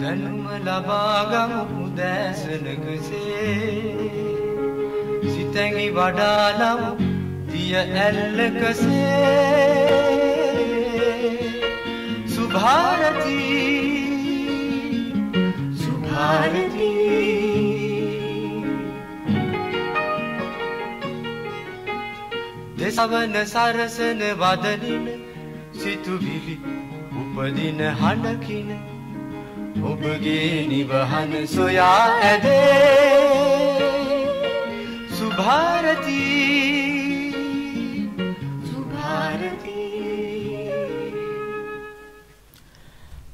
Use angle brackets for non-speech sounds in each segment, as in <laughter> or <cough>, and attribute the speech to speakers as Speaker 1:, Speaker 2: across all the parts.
Speaker 1: දැනුම ලබාගමු උදෑසනකසේ සිතැඟි වඩාලමු දිය ඇල්ලකසේ සුභාරතී සුභාරතී. දෙසවන සරසන වදනින සිතුවිලි උපදින හඬකින ඔබගේ නිවහන සොයා ඇදේ සුභාරතී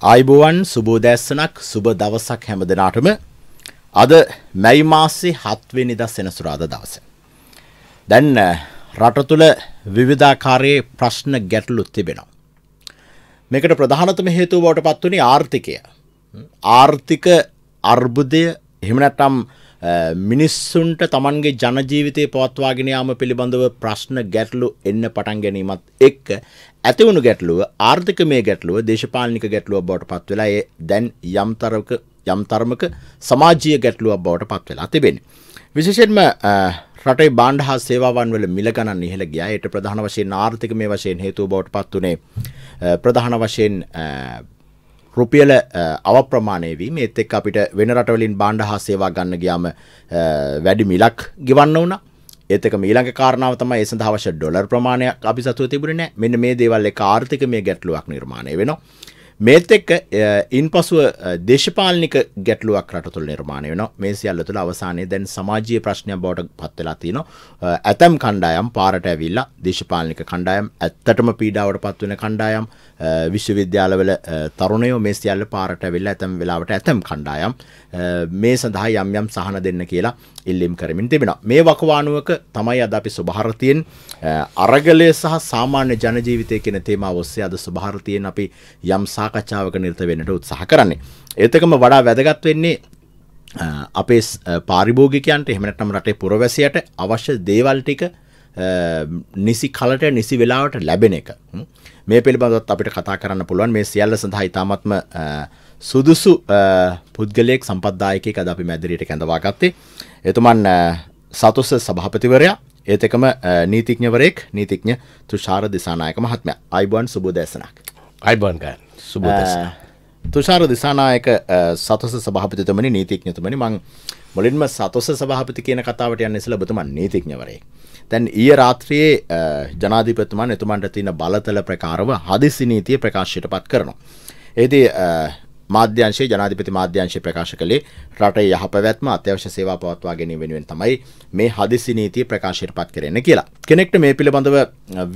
Speaker 2: ආයිබෝවන් සුබෝදැස්සනක් සුබ දවසක් හැම දෙනාටම අද මැයි මාසේ හත්වෙනි දස් සෙනසුරාද දවස. දැන් රට තුළ විවිධාකාරයේ ප්‍රශ්න ගැටලුත් තිබෙනවා. මේකට ප්‍රධානතම හේතුව බවට පත්වනි ආර්ථිකය. ආර්ථික අර්බුදය එහෙමනැටම් මිනිස්සුන්ට තමන්ගේ ජනජීවිතය පවත්වාගෙන යාම පිළිබඳව ප්‍රශ්න ගැටලු එන්න පටන් ගැනීමත් එක්ක ඇතිවුණු ගැටලුව ආර්ථික මේ ගැටලුව දේශපාලනික ගැටලුව බවට පත් වෙලා ඒ දැන් යම්තරක යම්තරමක සමාජීය ගැටලුවක් බවට පත් වෙලා තිබෙන. විශේෂෙන්ම රටේ බාණ්ඩ හා සේවාවන් වල මිල ගණන් ඉහළ ගියා. ඒට ප්‍රධාන වශයෙන් ආර්ථික මේ වශයෙන් හේතුව බවට පත් වුණේ ප්‍රධාන වශයෙන් රුපියල අවප්‍රමාණයවී මේත් එක් අපිට වෙන රටවලින් බාණ්ඩ හා සේවා ගන්න ගියාම වැඩි මිලක් ගෙවන්න වුණ ඒතක මීළඟ කාරණාව තමයි ඒ සඳහා අවශ්‍ය ඩොලර් ප්‍රමාණයක් අපි සතුව තිබුණේ නැහැ. මෙන්න මේ දේවල් එක ආර්ථික මේ ගැටලුවක් නිර්මාණය වෙනවා. මේත් එක්ක ඉන් පසුව දේශපාලනික ගැටලුවක් රට තුළ නිර්මාණය වෙන මේ සියල්ල තුළ අවසානයේ දැන් සමාජීය ප්‍රශ්නයක් බවට පත්වෙලා තියෙනවා ඇතැම් කණ්ඩායම් පාරට ඇවිල්ලා දේශපාලනික කණ්ඩායම් ඇත්තටම පීඩාවට පත්වෙන කණ්ඩායම් විශ්වවිද්‍යාලවල තරුණයෝ මේ සියල්ල පාරට ඇවිල්ලා ඇතැම් වෙලාවට ඇතැම් කණ්ඩායම් මේ සඳහා යම් යම් සහන දෙන්න කියලා ඉල්ලීම් කරමින් තිබෙනවා. මේ වකවානුවක තමයි අද අපි සුභාරතියෙන් අරගලය සහ සාමාන්‍ය ජනජීවිතය කියන තේමාව ඔස්සේ අද සුභාරතියෙන් අපි යම් සාකච්ඡාවක නිරත වෙන්නට උත්සාහ කරන්නේ. ඒතකම වඩා වැදගත් වෙන්නේ අපේ පාරිභෝගිකයන්ට එහෙම නැත්නම් රටේ පුරවැසියට අවශ්‍ය දේවල් ටික නිසි කලට නිසි වෙලාවට ලැබෙන එක. මේ පිළිබඳවත් අපිට කතා කරන්න පුළුවන් මේ සියල්ල සඳහා ඉතාමත්ම සුදුසු පුද්ගලයෙක් සම්පත්දායකයෙක් අද අපි මැදිරියට කැඳවා ගත්තේ. එතුමන් සතුස්ස සභාපතිවරයා ඒත් එකම නීතිඥවරයෙක් නීතිඥ තුෂාර දිසානායක මහත්මයා. අයිබෝන් සුබෝදෑසනක්.
Speaker 3: අයිබෝන් ගන්න සුබෝදෑසන.
Speaker 2: තුෂාර දිසානායක සතුස සභාපතිතුමනි නීතිඥතුමනි මං මුලින්ම සතුස සභාපති කියන කතාවට යන්න ඉස්සෙල්ලා ඔබතුමන් නීතිඥවරයෙක්. දැන් ඊය රාත්‍රියේ ජනාධිපතිතුමන් එතුමන්ට තියෙන බලතල ප්‍රකාරව හදිසි නීතිය ප්‍රකාශයට පත් කරනවා. ඒදී මාධ්‍යංශයේ ජනාධිපති මාධ්‍යංශය ප්‍රකාශ කළේ රටේ යහපැවැත්ම අත්‍යවශ්‍ය සේවා පවත්වා ගැනීම වෙනුවෙන් තමයි මේ හදිසි නීතිය ප්‍රකාශයට පත් කරන්න කියලා. කෙනෙක්ට මේ පිළිබඳව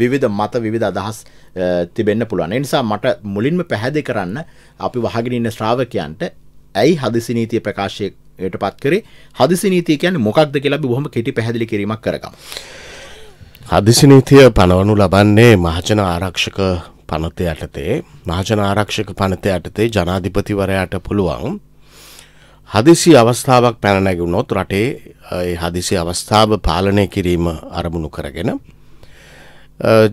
Speaker 2: විවිධ මත විවිධ අදහස් තිබෙන්න පුළුවන්. ඒ නිසා මට මුලින්ම පැහැදිලි කරන්න අපි වහගෙන ඉන්න ශ්‍රාවකයන්ට ඇයි හදිසි නීතිය ප්‍රකාශයට පත් කරේ හදිසි නීතිය කියන්නේ මොකක්ද කියලා අපි බොහොම කෙටි පැහැදිලි කිරීමක් කරගමු.
Speaker 3: හදිසි නීතිය පනවනු ලබන්නේ මහජන ආරක්ෂක පනත යටතේ මහජන ආරක්ෂක පනත යටතේ ජනාධිපතිවරයාට පුළුවන් හදිසි අවස්ථාවක් පැනනැගුණොත් රටේ හදිසි අවස්ථාව පාලනය කිරීම අරමුණු කරගෙන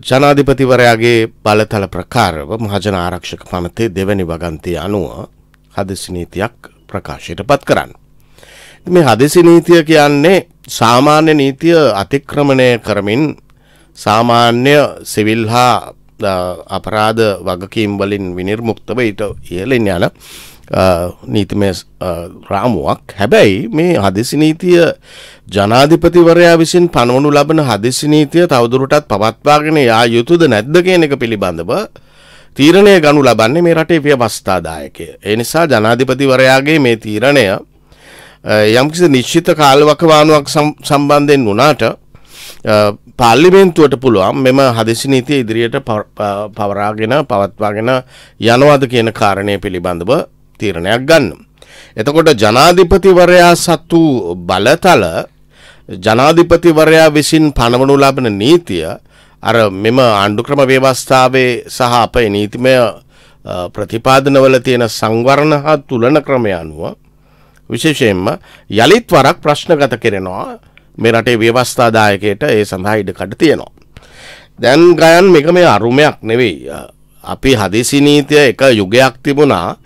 Speaker 3: ජනාධිපතිවරයාගේ බලතල ප්‍රකාරව මහජන ආරක්ෂක පනතේ දෙවැනි වගන්තය අනුව හදිසි නීතියක් ප්‍රකාශයට පත් කරන්න. මේ හදිසි නීතිය කියන්නේ සාමාන්‍ය නීතිය අතික්‍රමණය කරමින් සාමාන්‍ය සිවිල් හා අපරාධ වගකීම් වලින් විනිර්මුක්තව ඊට ඉහලින් යන නීතිමය රාමුවක් හැබැයි මේ හදිසි නීතිය ජනාධිපතිවරයා විසින් පනවනු ලබන හදිසි නීතිය තවදුරටත් පවත්වාගෙන යා යුතුද නැද්ද කියන එක පිළිබඳව තීරණය ගනු ලබන්නේ මේ රටේ ව්‍යවස්ථාදායකය. ඒ නිසා ජනාධිපතිවරයාගේ මේ තීරණය යම්කිසි නිශ්චිත කාලවකවානුවක් සම්බන්ධයෙන් වුණාට පාල්ලිමේන්තුවට පුළුවන් මෙම හදිසි නීතිය ඉදිරියට පවරාගෙන පවත්වාගෙන යනවාද කියන කාරණය පිළිබඳව තීරණයක් ගන්න. එතකොට ජනාධිපතිවරයා සත්තු බලතල ජනාධිපතිවරයා විසින් පනවනු ලබන නීතිය අර මෙම ආණ්ඩුක්‍රම ව්‍යවස්ථාවේ සහ අපේ නීතිමය ප්‍රතිපාදනවල තියෙන සංවරණ හා තුලන ක්‍රමය අනුව විශේෂයෙන්ම යළිත් වරක් ප්‍රශ්නගත කෙරෙනවා මේ රටේ ව්‍යවස්ථාදායකයට ඒ සඳහා ඉඩකඩ තියෙනවා. දැන් ගයන් මේක මේ අරුමයක් නෙවෙයි. අපි හදිසි නීතිය එක යුගයක් තිබුණා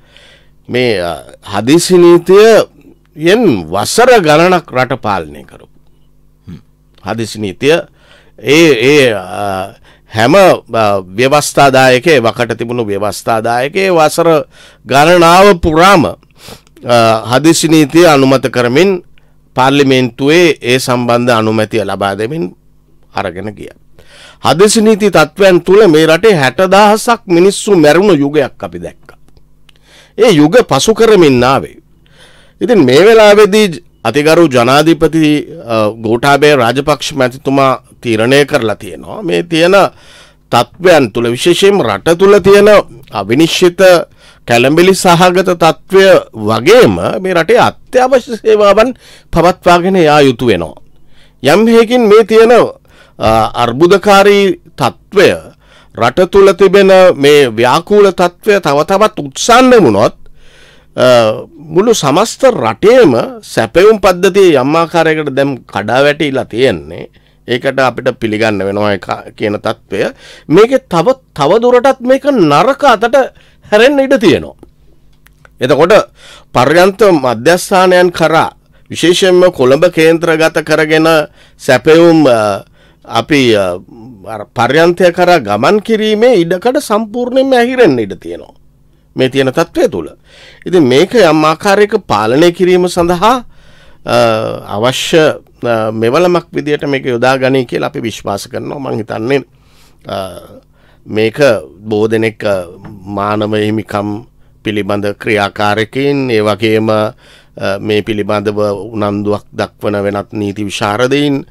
Speaker 3: මේ අ, හදිසි නීතියෙන් වසර ගණනක් රට පාලනය කරු. හදිසි නීතිය ඒ ඒ අ, හැම අ, ව්‍යවස්ථාදායකේ වකට තිබුණු ව්‍යවස්ථාදායකේ වසර ගණනාව පුරාම අ, හදිසි නීතිය අනුමත කරමින් පාර්ලිමේන්තුවේ ඒ සම්බන්ධ අනුමැතිය ලබා දෙමින් අරගෙන ගිය. හදිසි නීති තත්ත්වයන් තුළ මේ රටේ හැටදහසක් මිනිස්සු මැරුණු යුගයක් අපි දැක්ක. ඒ යුග පසු කරමින් නාවේ. ඉතින් මේ වෙලාවෙදී අතිගරු ජනාධිපති ගෝටාබේ රාජපක්ෂ මැතිතුමා තීරණය කරලා තියෙනවා මේ තියෙන තත්ත්වයන් තුළ විශේෂයෙන් රට තුළ තියෙන අවිනිශ්්‍යත කැළඹිලි සහගත තත්ත්වය වගේම මේ රටේ අත්‍යවශ්‍ය සේවාවන් පවත්වාගෙන යා යුතු වෙනවා. යම් හේකින් මේ තියෙන අර්බුදකාරී තත්ත්වය රට තුළ තිබෙන මේ ව්‍යාකූල තත්ත්වය තවතවත් උත්සන්න වුණොත් මුළු සමස්ත රටේම සැපවුම් පද්ධතිය යම්මාකාරයකට දැම් කඩා වැටීලා තියෙන්නේ ඒකට අපිට පිළිගන්න වෙනවා කියන තත්ත්වය මේක තව තවදුරටත් මේක නරක අතට හැරෙන් ඉඩ තියෙනවා. එතකොට පර්යන්ත මධ්‍යස්ථානයන් කරා විශේෂයෙන්ම කොළඹ කේන්ත්‍ර ගත කරගෙන සැපවුම් අපි පර්යන්තය කර ගමන් කිරීමේ ඉඩකට සම්පූර්ණයෙන්ම ඇහිරෙන් ඉඩ තියෙනවා. මේ තියෙන තත්ත්වය තුළ. ඉති මේක යම් ආකාරයක පාලනය කිරීම සඳහා අවශ්‍ය මෙවලමක් විදියට මේක යොදා ගනී කියල අපි විශ්වාස කරනවා මං හිතන්නේ මේක බෝධනෙක් මානව හිමිකම් පිළිබඳ ක්‍රියාකාරකින් ඒ වගේම මේ පිළිබඳව උනන්දුවක් දක්වන වෙනත් නීති විශාරදයින්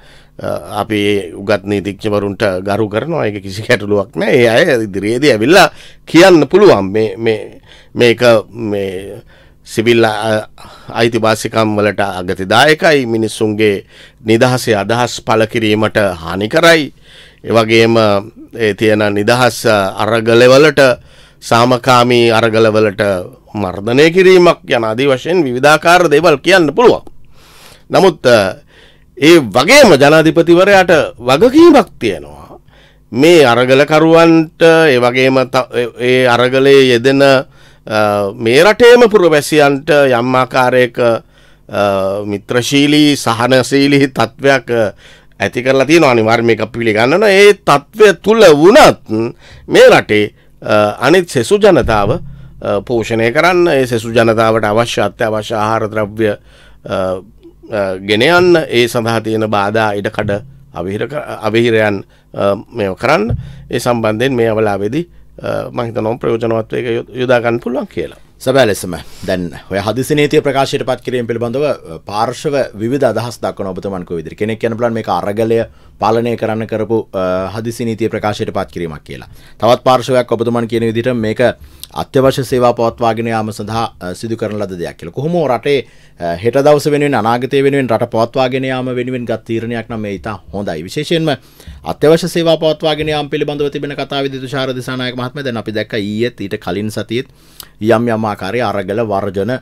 Speaker 3: අපි උගත් නීතික්ෂවරුන්ට ගරු කරනවා. එක කිසි හැටලුවක් නෑ. ඒ අය ඉදිරියේද ඇවිල්ලා කියන්න පුළුවන්. මේක මේ සිවිල් අයිතිවාසිකම් වලට අගතිදායකයි. මිනිස්සුන්ගේ නිදහසේ අදහස් පල කිරීමට හානි කරයි. එවගේම තියෙන නිදහස් අරගලවලට සාමකාමී අරගලවලට මර්ධනය කිරීමක් යන අදී වශයෙන් විධාකාර දෙවල් කියන්න පුළුවන්. නමුත් ඒ වගේම ජනාධිපතිවරයට වගකීමක් තියෙනවා. මේ අරගලකරුවන්ට ඒ වගේම ඒ අරගලයේ යෙදෙන මේ රටේම පුරවැසියන්ට යම්මාකාරයක මිත්‍රශීලී සහනශීලි තත්ත්වයක් ඇති කරලා තියෙන අනිවාර්මයක පිළිගන්නන ඒ තත්ත්වය තුළ වුණත් මේ රටේ අනිත් සෙසු ජනතාව පෝෂණය කරන්න ඒ සෙසු ජනතාවට අවශ්‍ය අත්‍යවශ්‍ය ආහාර ද්‍රව්‍ය ගෙනයන්න ඒ සඳහා තියෙන බාධා ඉඩකඩ අවිහිරයන් මෙ කරන්න ඒ සම්බන්ධයෙන් මේ අවලාවෙදි මහිත නොම් ප්‍රයෝජනවත්වයක යොදාගන්න පුළුවන් කියලා.
Speaker 2: සබෑ ලෙසම දැන් ඔය හදිසි නීතිය ප්‍රකාශයට පත් කිරීම පිළිබඳව පාර්ශව විධ අදහස් දක්වන ඔබතුමන්ක විදිරි කෙනෙක් යන බලන් මේ අරගලය පාලනය කරන්න කරපු හදිසි නීතිය ප්‍රකාශයට පත් කිරීමක් කියලා. තවත් පාර්ශවයක් ඔබතුමන් කියන විදිට මේක අත්‍යවශ්‍ය සේවා පවත්වාගෙන යාම සඳහා සිදු කරන ලද දෙයක් කියලා. කොහොම රටේ හෙට දවස වෙනුවෙන් අනාගතය වෙනුවෙන් රට පවත්වාගෙන යාම වෙනුවෙන් ගත් තීරණයක් නම් මේ ඉතා හොඳයි. විශේෂයෙන්ම අත්‍යවශ්‍ය සේවා පවත්වාගෙන යාම පිළිබඳව තිබෙන කතාවේදී තුෂාර දිසානායක මහත්මයා දැන් අපි දැක්ක ඊයේත් ඊට කලින් සතියේත් යම් යම් ආකාරයේ අරගල වර්ජන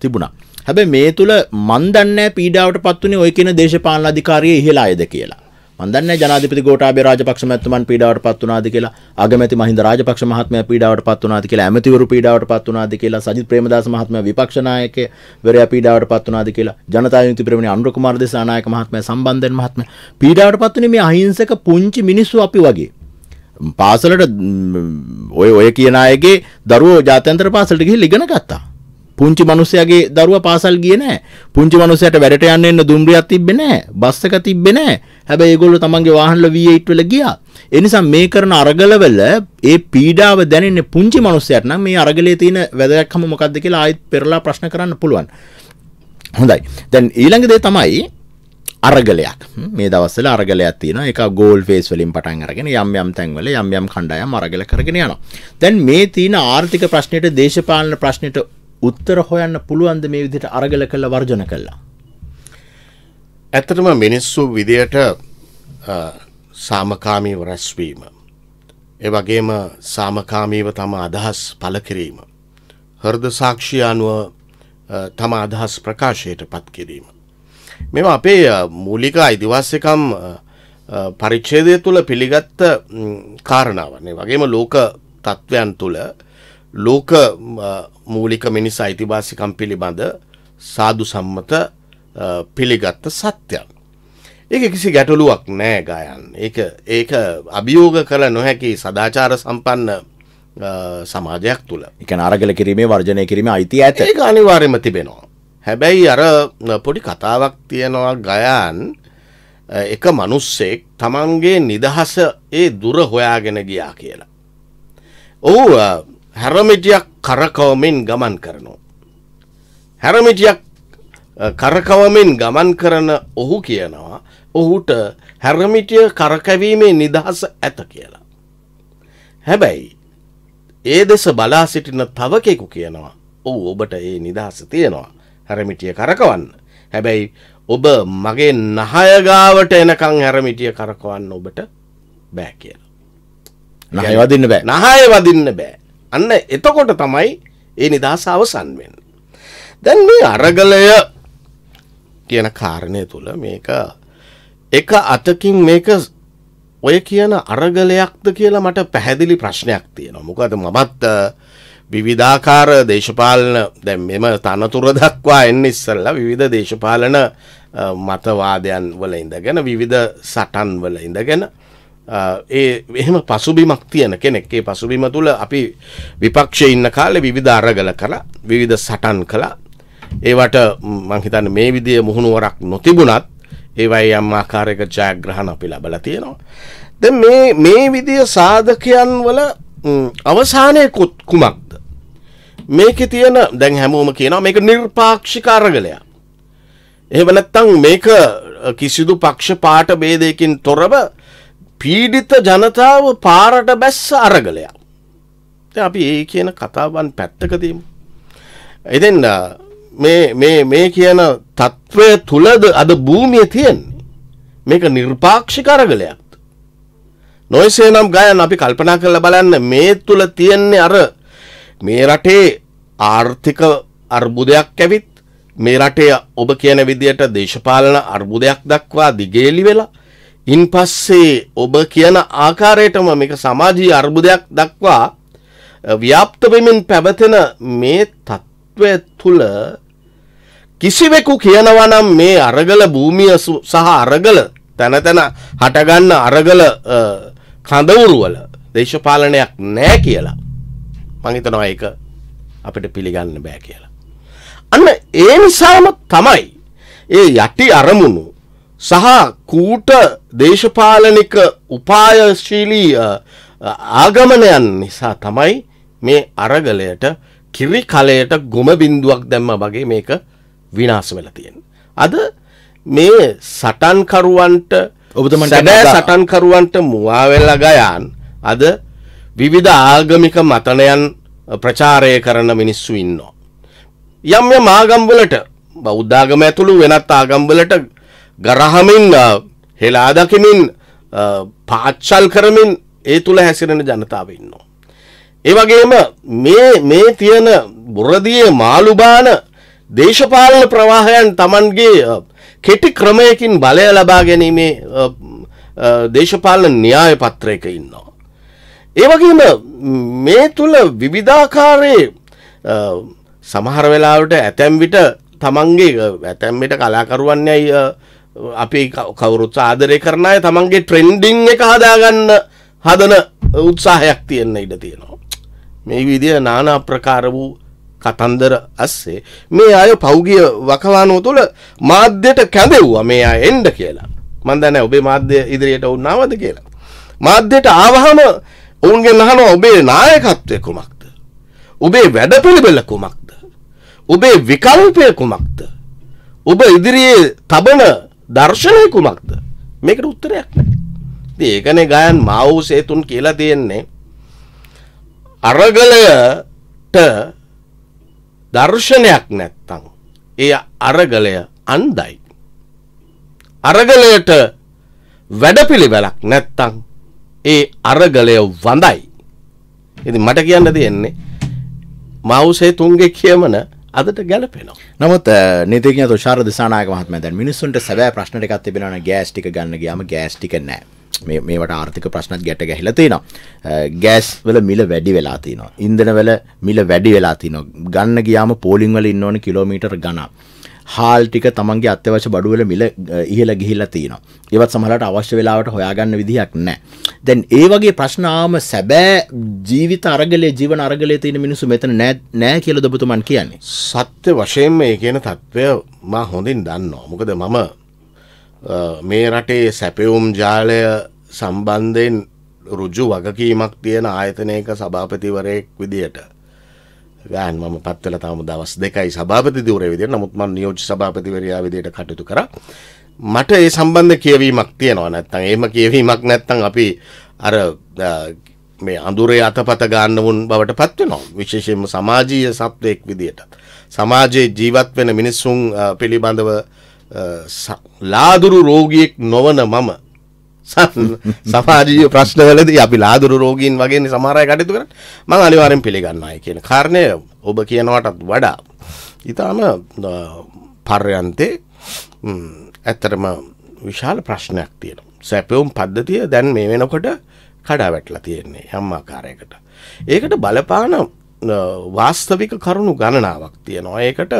Speaker 2: තිබුණා. හැබැයි මේ තුල මන් දන්නේ පීඩාවට පත්ුනේ ඔය කියන දේශපාලන අධිකාරියේ ඉහළ අයද කියලා. මන්දන්න ජනාධිපති ගෝටාබේ රාජපක්ෂ මැතිතුමන් පීඩාවට පත් වුණාද කියලා. අගමැති මහින්ද රාජපක්ෂ මහත්මයා පීඩාවට පත් වුණාද කියලා. ඇමතිවරු පීඩාවට පත් වුණාද කියලා. සජිත් ප්‍රේමදාස මහත්මයා විපක්ෂ නායකවරයා පීඩාවට පත් වුණාද කියලා. ජනතා විමුක්ති පෙරමුණේ අනුර කුමාර දේශනානායක මහත්මයා සම්බන්ධයෙන් මහත්මයා පීඩාවට පත් වුණේ මේ අහිංසක පුංචි මිනිස්සු අපි වගේ. පාසලට ඔය ඔය කියන අයගේ දරුවෝ ජාත්‍යන්තර පාසලට ගිහිල්ලා ඉගෙන ගත්තා. පුංචි මනුස්සයගේ දරුව පාසල් ගිය නෑ පුංචි මනුස්සයට වැඩට යන්න එන්න දුම්රියක් තිබ්බේ නෑ බස් එක තිබ්බේ නෑ හැබැයි ඒගොල්ලෝ තමන්ගේ වාහනවල V8 වල ගියා. ඒ නිසා මේ කරන අරගලවල ඒ පීඩාව දැනෙන්නේ පුංචි මනුස්සයට නම් මේ අරගලයේ තියෙන වැදගත්කම මොකක්ද කියලා ආයෙත් පෙරලා ප්‍රශ්න කරන්න පුළුවන්. හොඳයි. දැන් ඊළඟ දේ තමයි අරගලයක්. මේ දවස්සල අරගලයක් තියෙන එක ගෝල් ෆේස් වලින් පටන් අරගෙන යම් යම් තැන්වල යම් යම් කණ්ඩායම් අරගල කරගෙන යනවා. දැන් මේ තියෙන ආර්ථික ප්‍රශ්නෙට දේශපාලන ප්‍රශ්නෙට උත්තර හොයන්න පුළුවන්ද මේ විදිහට අරගල කළ වර්ජන කළා.
Speaker 3: ඇත්තටම මිනිස්සු විදියට සාමකාමීව රැස්වීම. ඒ වගේම සාමකාමීව තම අදහස් පල කිරීම. හර්ද සාක්ෂි අනුව තම අදහස් ප්‍රකාශයට පත් කිරීම. මෙම අපේ මූලික අයිතිවාස්‍යකම් පරිච්ඡේදය තුළ පිළිගත්ත කාරණාවන්නේ වගේම ලෝක තත්ත්වයන් තුළ ලෝක මූලික මිනිස් අයිතිවාසිකම් පිළිබඳ සාදු සම්මත පිළිගත්ත සත්‍යයක්. ඒක කිසි ගැටලුවක් නෑ ගයන්. ඒක ඒක අභියෝග කළ නොහැකි සදාචාර සම්පන්න සමාජයක් තුළ
Speaker 2: එක අරගල කිරීමේ වර්ජනය කිරීම අයිති ඇත
Speaker 3: ඒක අනිවාර්යම තිබෙනවා. හැබැයි අර පොඩි කතාවක් තියෙනවා ගයන් එක මනුස්සෙක් තමන්ගේ නිදහස ඒ දුර හොයාගෙන ගියා කියලා. ඔහු හැරමිටියක් කරකවමින් ගමන් කරනවා. හැරමිටියක් කරකවමින් ගමන් කරන ඔහු කියනවා ඔහුට හැරමිටිය කරකැවීමේ නිදහස ඇත කියලා. හැබැයි ඒ දෙස බලා සිටින තවකෙකු කියනවා ඔහු ඔබට ඒ නිදහස තියෙනවා හැරමිටිය කරකවන්න. හැබැයි ඔබ මගේ නහයගාවට එනකං හැරමිටිය කරකවන්න ඔබට බෑ කියලා.
Speaker 2: නහය වදින්න බෑ
Speaker 3: නහය වදින්න බෑ. අන්න එතකොට තමයි ඒ නිදහස අවසන් වෙන්න. දැන් මේ අරගලය කියන කාරණය තුළ මේක එක අතකින් මේක ඔය කියන අරගලයක්ද කියලා මට පැහැදිලි ප්‍රශ්නයක් තියෙනවා. මොකද මමත් විවිධාකාර දේශපාලන දැ මෙම තනතුර දක්වා එන්න ඉස්සල්ලා විවිධ දේශපාලන මතවාදයන් වල ඉඳගෙන විවිධ සටන් වල ඉඳගෙන ඒ එහෙම පසුබිමක් තියෙන කෙනෙක්ේ පසුබිම තුළ අපි විපක්ෂ ඉන්න කාලෙ විවිධ අරගල කළ විවිධ සටන් කළා ඒවට මංහිතන්න මේ විදිය මුහුණුවරක් නොතිබුණත් ඒවයි යම් ආකාරයක ජයග්‍රහණ අපි ලබල තියෙනවා. ද මේ විදිය සාධකයන් වල අවසානය කුත් කුමක්ද. මේක තියෙන දැන් හැමෝම කියනවා මේක නිර්පාක්ෂික අරගලයක්. එහෙමනැත්තං මේක කිසිදු පක්ෂ පාට බේදයකින් තොරව පීඩිත ජනතාව පාරට බැස්ස අරගලයක්. අපි ඒ කියන කතාවන් පැත්තකදීම. එදෙන් මේ කියන තත්ත්වය තුළද අද භූමිය තියෙන්නේ. මේක නිර්පාක්ෂික අරගලයක්. නොයසේ නම් ගයන් අපි කල්පනා කරල බලන්න මේ තුළ තියෙන්නේ අර මේ රටේ ආර්ථික අර්බුදයක් ඇවිත් මේ රටේ ඔබ කියන විදියට දේශපාලන අර්බුදයක් දක්වා දිගේලි වෙලා ඉන් පස්සේ ඔබ කියන ආකාරයටම මේක සමාජී අර්බුදයක් දක්වා ව්‍යාප්තවෙමින් පැවතෙන මේ තත්ත්වය තුළ කිසිවෙකු කියනවනම් මේ අරගල භූමිය සහ අරගල තැන තැන හටගන්න අරගල කඳවුරුවල දේශපාලනයක් නෑ කියලා මහිතනවා එක අපිට පිළිගන්න බෑ කියලා. අන්න ඒ නිසාම තමයි ඒ යටි අරමුණු සහ කූට දේශපාලනික උපායශීලී ආගමනයන් නිසා තමයි මේ අරගලයට කිරි කලයට ගොම බින්දුවක් දැම්ම වගේ මේක විනාස වෙල තියෙන්. අද මේ සටන්කරුවන්ට ඔබතුමට සැබෑ සටන්කරුවන්ට මුවාවෙල්ල ගයන් අද විවිධ ආගමික මතනයන් ප්‍රචාරය කරන මිනිස්සු ඉන්නවා. යම් ය මාගම්වලට බෞද්ධාගම ඇතුළු වෙනත් ආගම්වලට ගරහමින් හෙලාදකිමින් පාච්චල් කරමින් ඒ තුළ හැසිරෙන ජනතාව ඉන්නවා. ඒවගේම මේ තියෙන බුරදියේ මාළුබාන දේශපාලන ප්‍රවාහයන් තමන්ගේ කෙටි ක්‍රමයකින් බලය ලබා ගැනීමේ දේශපාලන න්‍යාය පත්‍රයක ඉන්නවා. ඒවගේම මේ තුළ විවිධාකාරයේ සමහර වෙලාවට ඇතැම්විට තමන්ගේ ඇතැම්මිට කලාකරුවන්නයි අපි කවුරුත් ආදරය කරනය තමන්ගේ ට්‍රෙන්ඩිං එක හදාගන්න හදන උත්සාහයක් තියෙන්න ඉඩ තියෙනවා. මේ විදිය නානා ප්‍රකාර වූ කතන්දර අස්සේ මේ අය පෞගිය වකවානුව තුළ මාධ්‍යයට කැඳෙව්වා මේ අය එන්ඩ කියලා මන්දන ඔබේ මාධ්‍ය ඉදිරියට ඔවුන්නාවද කියලා. මාධ්‍යයට ආවහම ඔවුන්ගේ නහන ඔබේ නායකත්වය කුමක්ද. ඔබේ වැඩ පිළිබෙල්ල කුමක්ද. ඔබේ විකල්පය කුමක්ද. ඔබ ඉදිරියේ තබන දර්ශනය කුමක්ද මේකට උත්තරයක් ඒකන ගයන් මව් සේතුන් කියලා තියෙන්නේ අරගලයට දර්ශනයක් නැත්තං. එය අරගලය අන්දයි. අරගලයට වැඩපිළිවෙලක් නැත්තං ඒ අරගලය වඳයි. ඉති මට කියන්න තියෙන්නේ මවසේ තුන්ගේ කියමන අදට ගැලපෙනවා.
Speaker 2: නමුත් නීතික තුෂාර දිසානායක මහත්ම දැන් මිනිස්සුන්ට සැබෑ ප්‍රශ්න එකක් තිබෙනවා ගෑස් ටික ගන්න ගියාම ගෑස් ටික නැහැ. මේ මේට ආර්ථික ප්‍රශ්නත් ගැට ගැහිල තියෙනවා. ගෑස් වල මිල වැඩි වෙලා තිනවා ඉන්දනවල මිල වැඩි වෙලා තිනවා ගන්න ගියාම පෝලිංවල ඉන්න ඕන කිලෝමීටර් ගනා හාල් ටික තමන්ගේ අත්‍යවශ්‍ය බඩුවල මිල ඉහල ගිහිල්ලා තියෙනවා. ඒවත් සමහලට අවශ්‍ය වෙලාවට හොයාගන්න විදිහක් නෑ දැන් ඒ වගේ ප්‍රශ්නාම සැබෑ ජීවිත අරගලේ ජීවන අරගලේ තියෙන මිනිසු මෙතන නෑ නෑ කියල දබතුමන් කියන්නේ.
Speaker 3: සත්‍ය වශයෙන් මේ කියන තත්ත්වය මා හොඳින් දන්නවා. මොකද මම මේ රටේ සැපවුම් ජාලය සම්බන්ධයෙන් රුජු වගකීමක් තියෙන ආයතනයක සභාපතිවරයෙක් විදියට. ගෑන් මම පත්වල තම දවස් දෙකයි සභාපති දවර විදිට නමුත්ම නියෝජ සභාපතිවරයා විදියට කටයුතු කර. මට ඒ සම්බන්ධ කියවීමක් තියෙනවා නැත්තං ඒම කියවීමක් නැත්තං අපි අර මේ අඳුරේ අතපත ගන්නවුන් බවට පත්වෙනවා විශේෂයෙන්ම සමාජීය සත්වයෙක් විදියට. සමාජයේ ජීවත් වෙන මිනිස්සුන් පිළිබඳව ලාදුරු රෝගියෙක් නොවන මම. සමාජීය ප්‍රශ්නවලද අපි ලාදුරු රෝගීන් වගේ සමාරය කටයුතු කර මං අනිවාරෙන් පිළිගන්නයි කියන කාරණය ඔබ කියනවටත් වඩා. ඉතාම පර්යන්තේ ඇත්තරම විශාල ප්‍රශ්නයක් තියෙන සැපවුම් පද්ධතිය දැන් මේ වෙනකොට කඩා වැටලා තියෙන්නේ හම්මාකාරයකට ඒකට බලපාන වාස්තවික කරුණු ගණනාවක් තියෙනවා. ඒකට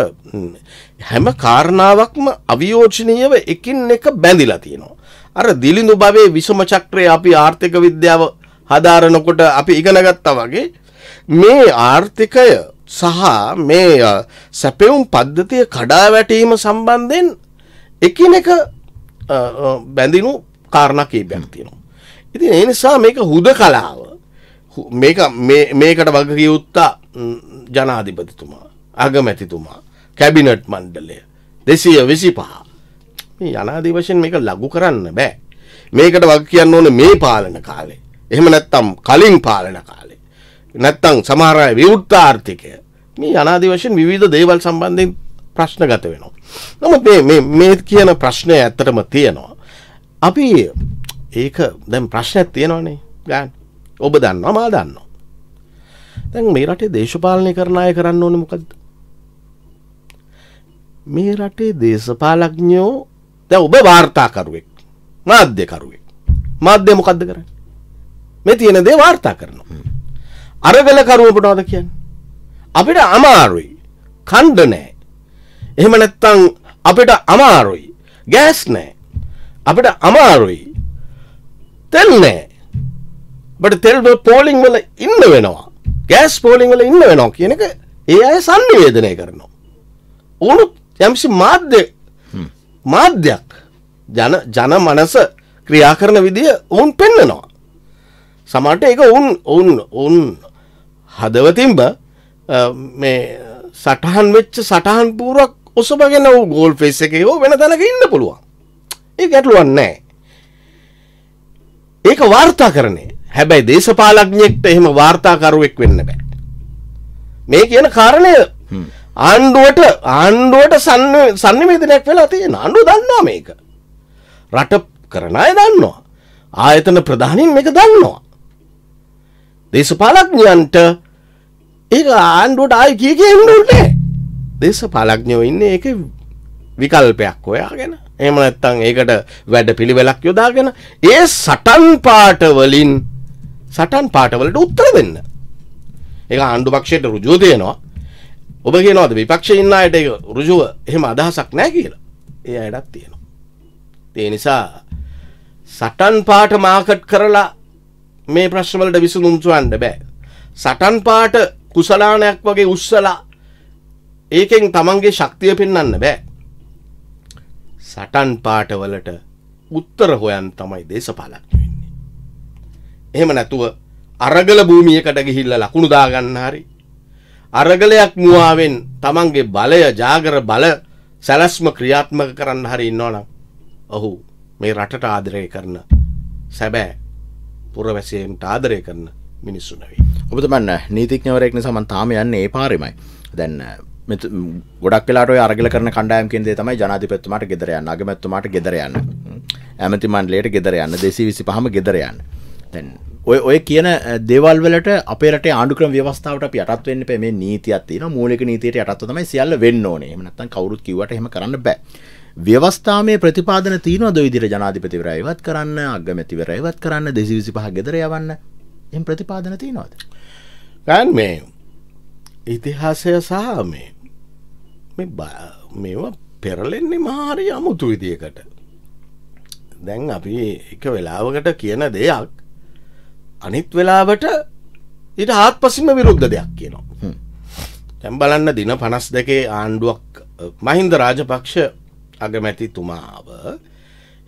Speaker 3: හැම කාරණාවක්ම අවියෝජනීයව එකින් එක බැඳිලා තියෙනවා. අර දිලිඳු භවයේ විසම චක්‍රය අපි ආර්ථික විද්‍යාව හදාරනකොට අපි ඉගෙන ගත්තා වගේ මේ ආර්ථිකය සහ මේ සැපෙවුම් පද්ධතිය කඩා වැටීම සම්බන්ධයෙන් එකිනෙක බැඳිනු කාරණ කීපයක් තියෙනවා. ඉතින් ඒ නිසා මේක හුද කලාව මේකට වග යුත්තා ජනාධිපතිතුමා අගමැතිතුමා කැබිනට් මණ්ඩලය දෙසිය විසි පහ යනාදී වශයෙන් මේක ලගු කරන්න බෑ. මේකට වග කියන්න ඕන මේ පාලන කාලේ. එහෙම නැත්තම් කලින් පාලන කාලේ. නැත්තං සමහරය විවෘත්තාර්ථිකය. මේ අනාදි වශයෙන් විවිධ දේවල් සම්බන්ධයෙන් ප්‍රශ්න ගත වෙනවා. නමුත් මේ කියන ප්‍රශ්නය ඇත්තටම තියෙනවා. අපි ඒක දැම් ප්‍රශ්නයක් තියෙනවානේ ගෑන්. ඔබ දන්නවා මා දන්නවා. දැන් මේ රටේ දේශපාලනය කරන අය කරන්න ඕන මොකක්ද. මේ රටේ දේශපාලඥයෝ දැ ඔබ වාර්තාකරුවෙක් මාධ්‍යකරුවෙක් මාධ්‍ය මොකක්ද කරන්න මේ තියෙන දේ වාර්තා කරනවා. අරගල කරුවපටවාද කියන්න. අපිට අමාරුයි කණ්ඩ නෑ. එහෙම නැත්තං අපිට අමාරුයි ගෑස් නෑ. අපිට අමාරුයි තෙල් නෑ. බට තෙල් පෝලිං වල ඉන්න වෙනවා. ගෑස් පෝලිං වල ඉන්න වෙනවා කියන එක ඒ අය සන්නිවේදනය කරනවා. ඕනු යම්සි මාධ්‍ය මාධ්‍යයක් ජන ජන මනස ක්‍රියා කරන විදිය ඔවුන් පෙන්නනවා. සමට එක ඔවුන් ඔවුන් ඔවුන් හදවතින්බ මේ සටහන් වෙච්ච සටහන් පූරක් ඔසබගෙන වූ ගෝල් ෆෙස් එක හෝ වෙන තැනක ඉන්න පුළුවන් ඒ ගැටලුවන්නෑ ඒක වාර්තා කරනේ හැබැයි දේශපාලක්ඥෙක්ට එහෙම වාර්තාකරුවෙක් වෙන්න බෑ. මේ කියන කාරණය ආණ්ඩුවට ආණ්ඩුවට සන්නිවේදනයක් වෙලා තියෙන අඩු දන්නවා මේක. රට කරනය දන්නවා. ආයතන ප්‍රධානින් මේක දන්නවා. දේශපාලක්ඥයන්ට ඒ ආණ්ඩුවට ආය කිය කියන්නටේ දේශපාලක්ඥයෝ ඉන්න ඒක විකල්පයක් ඔයාගෙන එම නැත්තං ඒකට වැඩ පිළිවෙලක් යොදාගෙන. ඒ සටන් පාටවලින් සටන් පාටවලට උත්තර දෙන්න ඒ ආණ්ඩු පක්ෂයට රුජෝ තියෙනවා ඔබ කියනවාද විපක්ෂ ඉන්න අයට රුජුව එහෙම අදහසක් නෑ කියලා ඒ අයටත් තියෙනවා ඒ නිසා සටන් පාට මාකට් කරලා මේ ප්‍රශ්නවලට විසඳුම්සුවන්ට බෑ. සටන් පාට කුසලානයක් වගේ උස්සලා ඒකෙන් තමන්ගේ ශක්තිය පෙන්න්න බෑ. සටන් පාටවලට උත්තර හොයන් තමයි දේශපාලක් වෙන්නේ. එහෙම නැතුව අරගල භූමියකට ගිහිල්ල ලකුණු දාගන්න හරි. අරගලයක් මුවාවෙන් තමන්ගේ බලය ජාගර බල සැලස්ම ක්‍රියාත්මක කරන්න හරි ඉන්නවනම් ඔහු මේ රටට ආදරය කරන සැබෑ පුරවැසයන්ට ආදරය කරන මිනිස්සු නවී.
Speaker 2: ඔබතුමන්න නීතිඥවරෙක්න සමන් තාම යන්න ඒ පාරිමයි දැන්න ගොඩක් වෙලාට අරගල කරන කණ්ඩායම් කෙන්දේ තමයි ජනාධිපත්තුමට ගෙදරයන්න අගමැත්තුමට ගෙදරයන්න ඇමති මන්ලයට ගෙදරයන්න දෙසි විසි පහම ගෙදරයන්න තැන් ඔය ඔය කියන දෙවල්වලට අපේට ආණඩුක්‍රම ව්‍යවස්ථාවට යටත් වෙන්න පේ මේ නීතියත් තින මූලික නීතියට යටත් තමයි සියල්ල වෙන්න ඕනේ. එමනත්තන් කවරුත් කිවට හෙම කරන්න බෑ. ව්‍යවස්ථාමය ප්‍රතිපාදන තියනවද විදිර ජනාධිපතිවර ඉවත් කරන්න අගමැතිවර ඉවත් කරන්න දෙසිවිසි පහ ගෙදර යවන්න? එම ප්‍රතිපාදන තියනවද.
Speaker 3: ගන් මේ ඉතිහාසය සහ මේ මේවා පෙරලෙන්නේ මාරි අමුතු විදියකට දැන් අපි එක වෙලාවකට කියන දෙයක් අනිත් වෙලාවට ඉට හත් පසිම විරුද්ධ දෙයක් කියනවා තැම් බලන්න දින පනස් දෙකේ ආණ්ඩුවක් මහින්ද රාජපක්ෂ අගමැතිතුමාව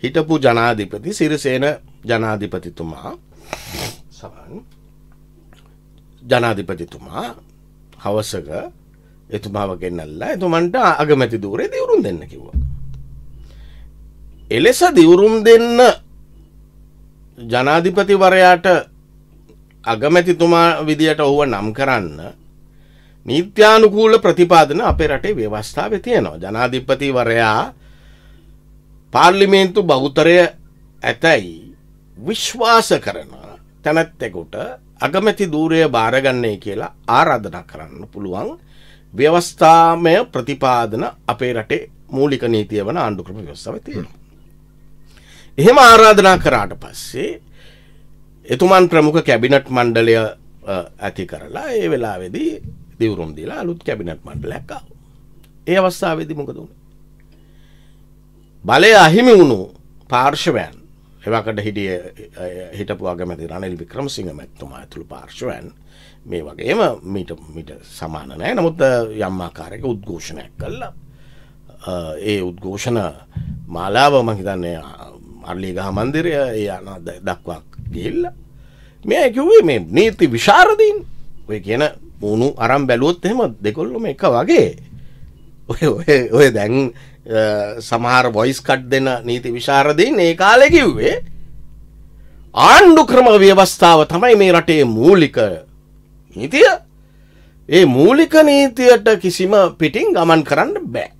Speaker 3: හිටපු ජනාධිපති සිරිසේන ජනාධිපතිතුමා සවන් ජනාධිපතිතුමා හවසක එතුමාව ගෙන්නල්ල එතුමන්ට අගමැති දූරේ දිවුරුම් දෙන්න කිව්ව. එලෙස දිවුරුම් දෙන්න ජනාධිපතිවරයාට අගමැතිතුමා විදියට ඔහුව නම් කරන්න නීත්‍යානුකූල ප්‍රතිපාදන අපේ රටේ ව්‍යවස්ථාව තියෙනවා ජනාධිපතිවරයා පාර්ලිමේන්තු බෞතරය ඇතැයි විශ්වාස කරන තැනැත්තෙකුට අගමැති දූරය භාරගන්නේ කියලා ආරාධනා කරන්න පුළුවන් ව්‍යවස්ථාමය ප්‍රතිපාදන අපේ රටේ මූලික නීතිය වන ආණ්ඩුක්‍රම ව්‍යවස්ථාව තියෙන. එහෙම ආරාධනා කරාට පස්සේ එතුමන් ප්‍රමුඛ කැබිනට් මණ්ඩලය ඇති කරලා ඒ වෙලාවෙදී දිවරුම් දිලා අලුත් කැබිනට් මණ්ඩලයක්කාව. ඒ අවස්ථාවේදි මොකදුන. බලය අහිමි වුණු පාර්ශවයන් එවකට හිටිය හිටපු අගමැති රනිල් වික්‍රමසිංහ මැත්තුමා ඇතුළු පාර්ශවයන් මේ වගේම මීට මිට සමාන නෑ නමුත් යම්මාකාරයක උද්ඝෝෂණයක් කල්ලා ඒ උද්ඝෝෂණ මාලාව මහිතන්නේ අර්ලි ගහ මන්දිරය ඒ අන දක්වා ගිල්ල මේ කිව්වේ මේ නීති විශාරදීන්. ඔය කියන මුණු අරම් බැලුවොත් එහෙම දෙකොල්ලොම එක වගේ. ඔය දැන් සමහර බොයිස් කට් දෙන නීති විශාරදීන් ඒ කාලෙ කිව්වේ ආණ්ඩු ක්‍රම ව්‍යවස්ථාව තමයි මේ රටේ මූලික නීතිය. ඒ මූලික නීතියට කිසිම පිටිං ගමන් කරන්න බෑ.